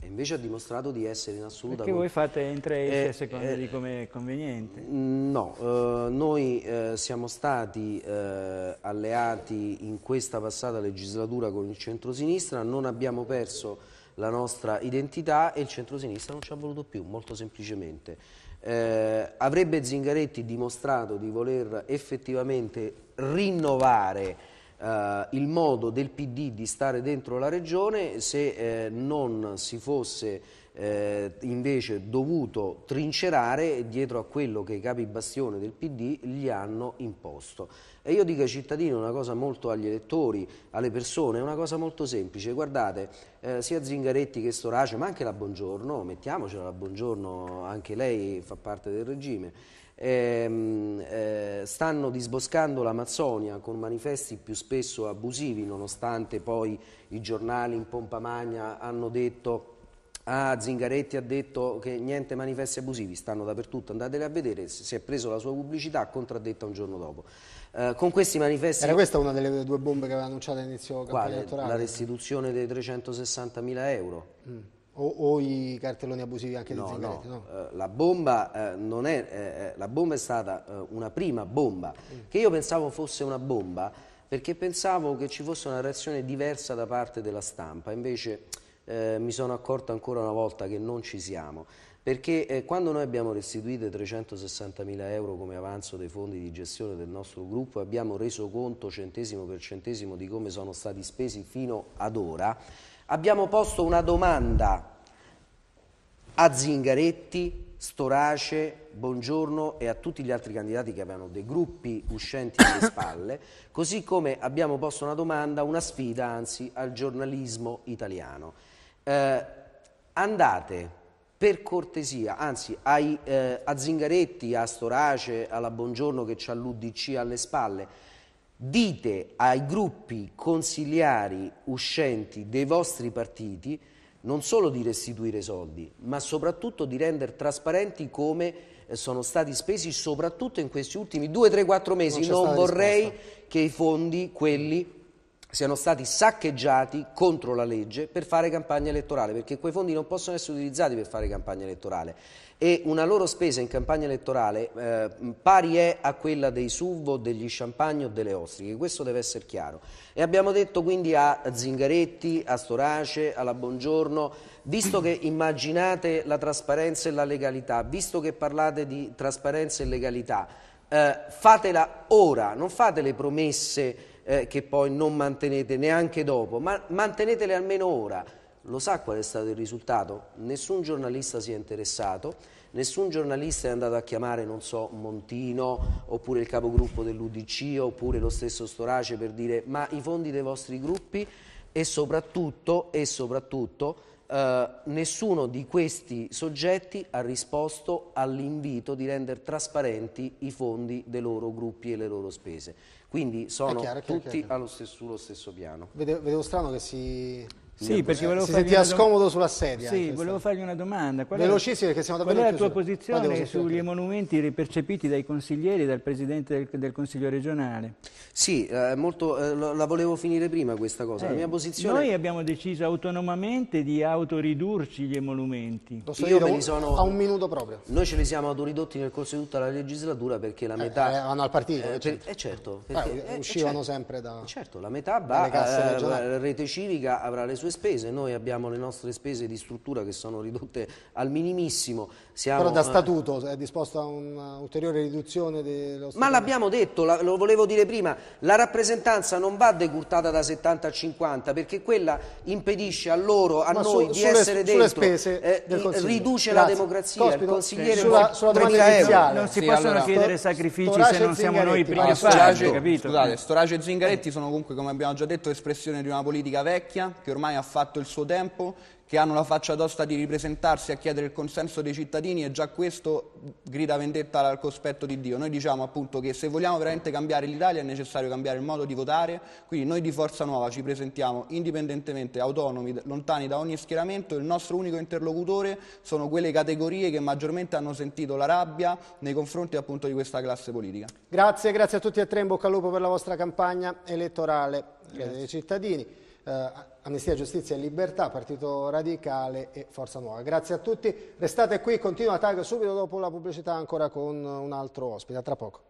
e invece ha dimostrato di essere in assoluta Perché voi fate entra e esce Eh, a seconda eh, di come è conveniente. No, eh, noi eh, siamo stati eh, alleati in questa passata legislatura con il centrosinistra, non abbiamo perso la nostra identità e il centrosinistra non ci ha voluto più, molto semplicemente. Eh, avrebbe Zingaretti dimostrato di voler effettivamente rinnovare eh, il modo del PD di stare dentro la regione se eh, non si fosse eh, invece dovuto trincerare dietro a quello che i capi bastione del PD gli hanno imposto. E io dico ai cittadini una cosa molto agli elettori, alle persone, una cosa molto semplice, guardate, eh, sia Zingaretti che Storace, ma anche la Buongiorno, mettiamocela la Buongiorno, anche lei fa parte del regime, ehm, eh, stanno disboscando l'Amazzonia con manifesti più spesso abusivi, nonostante poi i giornali in pompa magna hanno detto Ah, Zingaretti ha detto che niente manifesti abusivi, stanno dappertutto, andateli a vedere, si è preso la sua pubblicità, contraddetta un giorno dopo. Eh, con questi manifesti... Era questa una delle due bombe che aveva annunciato all'inizio campagna elettorale? La restituzione dei 360.000 euro. Mm. O, o i cartelloni abusivi anche No, di Zingaretti? no, No, eh, la, bomba, eh, non è, eh, eh, la bomba è stata eh, una prima bomba, che io pensavo fosse una bomba perché pensavo che ci fosse una reazione diversa da parte della stampa, invece eh, mi sono accorto ancora una volta che non ci siamo. Perché eh, quando noi abbiamo restituito i 360.000 euro come avanzo dei fondi di gestione del nostro gruppo e abbiamo reso conto centesimo per centesimo di come sono stati spesi fino ad ora, abbiamo posto una domanda a Zingaretti, Storace, Bongiorno e a tutti gli altri candidati che avevano dei gruppi uscenti alle spalle, così come abbiamo posto una domanda, una sfida anzi al giornalismo italiano. Eh, andate per cortesia, anzi ai, eh, a Zingaretti, a Storace, alla Bongiorno che ha l'UDC alle spalle, dite ai gruppi consigliari uscenti dei vostri partiti non solo di restituire soldi, ma soprattutto di rendere trasparenti come eh, sono stati spesi, soprattutto in questi ultimi 2, 3, 4 mesi. Non Non, vorrei risposta. che i fondi, quelli siano stati saccheggiati contro la legge per fare campagna elettorale, perché quei fondi non possono essere utilizzati per fare campagna elettorale e una loro spesa in campagna elettorale eh, pari è a quella dei SUV degli champagne o delle ostriche, questo deve essere chiaro. E abbiamo detto quindi a Zingaretti, a Storace, alla Buongiorno, visto che immaginate la trasparenza e la legalità, visto che parlate di trasparenza e legalità, eh, fatela ora, non fate le promesse eh, che poi non mantenete neanche dopo, ma mantenetele almeno ora. Lo sa qual è stato il risultato? Nessun giornalista si è interessato, nessun giornalista è andato a chiamare, non so, Montino, oppure il capogruppo dell'Udc, oppure lo stesso Storace per dire ma i fondi dei vostri gruppi e soprattutto, e soprattutto eh, nessuno di questi soggetti ha risposto all'invito di rendere trasparenti i fondi dei loro gruppi e le loro spese. Quindi sono chiaro, tutti chiaro. allo stesso, sullo stesso piano. Vedevo, vedevo strano che si... Sì, perché volevo si sentiva scomodo sulla sedia. Sì, volevo fargli una domanda. Qual è- Velocissimo perché siamo Qual davvero è la tua posizione sugli emolumenti percepiti dai consiglieri e dal Presidente del, del Consiglio regionale? Sì, eh, molto, eh, lo- la volevo finire prima questa cosa. la Eh, mia posizione... Noi abbiamo deciso autonomamente di autoridurci gli emolumenti. Posso Io dire me li sono- a un minuto proprio. Noi ce li siamo autoridotti nel corso di tutta la legislatura perché la Eh, metà... eh, vanno al partito, Eh, eh, per- certo. eh, certo, Eh, perché- eh, uscivano certo. sempre da... Certo, la metà va, casse eh, la rete civica avrà le sue spese, noi abbiamo le nostre spese di struttura che sono ridotte al minimissimo. Siamo, Però da eh, statuto è disposto a un'ulteriore riduzione dello Ma l'abbiamo detto, la- lo volevo dire prima, la rappresentanza non va decurtata da 70 a 50 perché quella impedisce a loro, a Ma noi su- di sulle- essere sulle dentro, spese eh, riduce Grazie. la democrazia, Cospito, il consigliere sulla- vuole sulla domanda 30 euro. iniziale. Non si Sì, possono allora- chiedere Sto- sacrifici Storace se non siamo noi primi a Storace, capito? scusate, Storace e Zingaretti sono comunque, come abbiamo già detto, espressione di una politica vecchia che ormai ha fatto il suo tempo, che hanno la faccia tosta di ripresentarsi a chiedere il consenso dei cittadini e già questo grida vendetta al cospetto di Dio. Noi diciamo appunto che se vogliamo veramente cambiare l'Italia è necessario cambiare il modo di votare, quindi noi di Forza Nuova ci presentiamo indipendentemente, autonomi, lontani da ogni schieramento, il nostro unico interlocutore sono quelle categorie che maggiormente hanno sentito la rabbia nei confronti appunto di questa classe politica. Grazie, grazie a tutti e tre, in bocca al lupo per la vostra campagna elettorale eh, dei cittadini. Eh, Amnistia, Giustizia e Libertà, Partito Radicale e Forza Nuova. Grazie a tutti, restate qui, continua TAG subito dopo la pubblicità ancora con un altro ospite, a tra poco.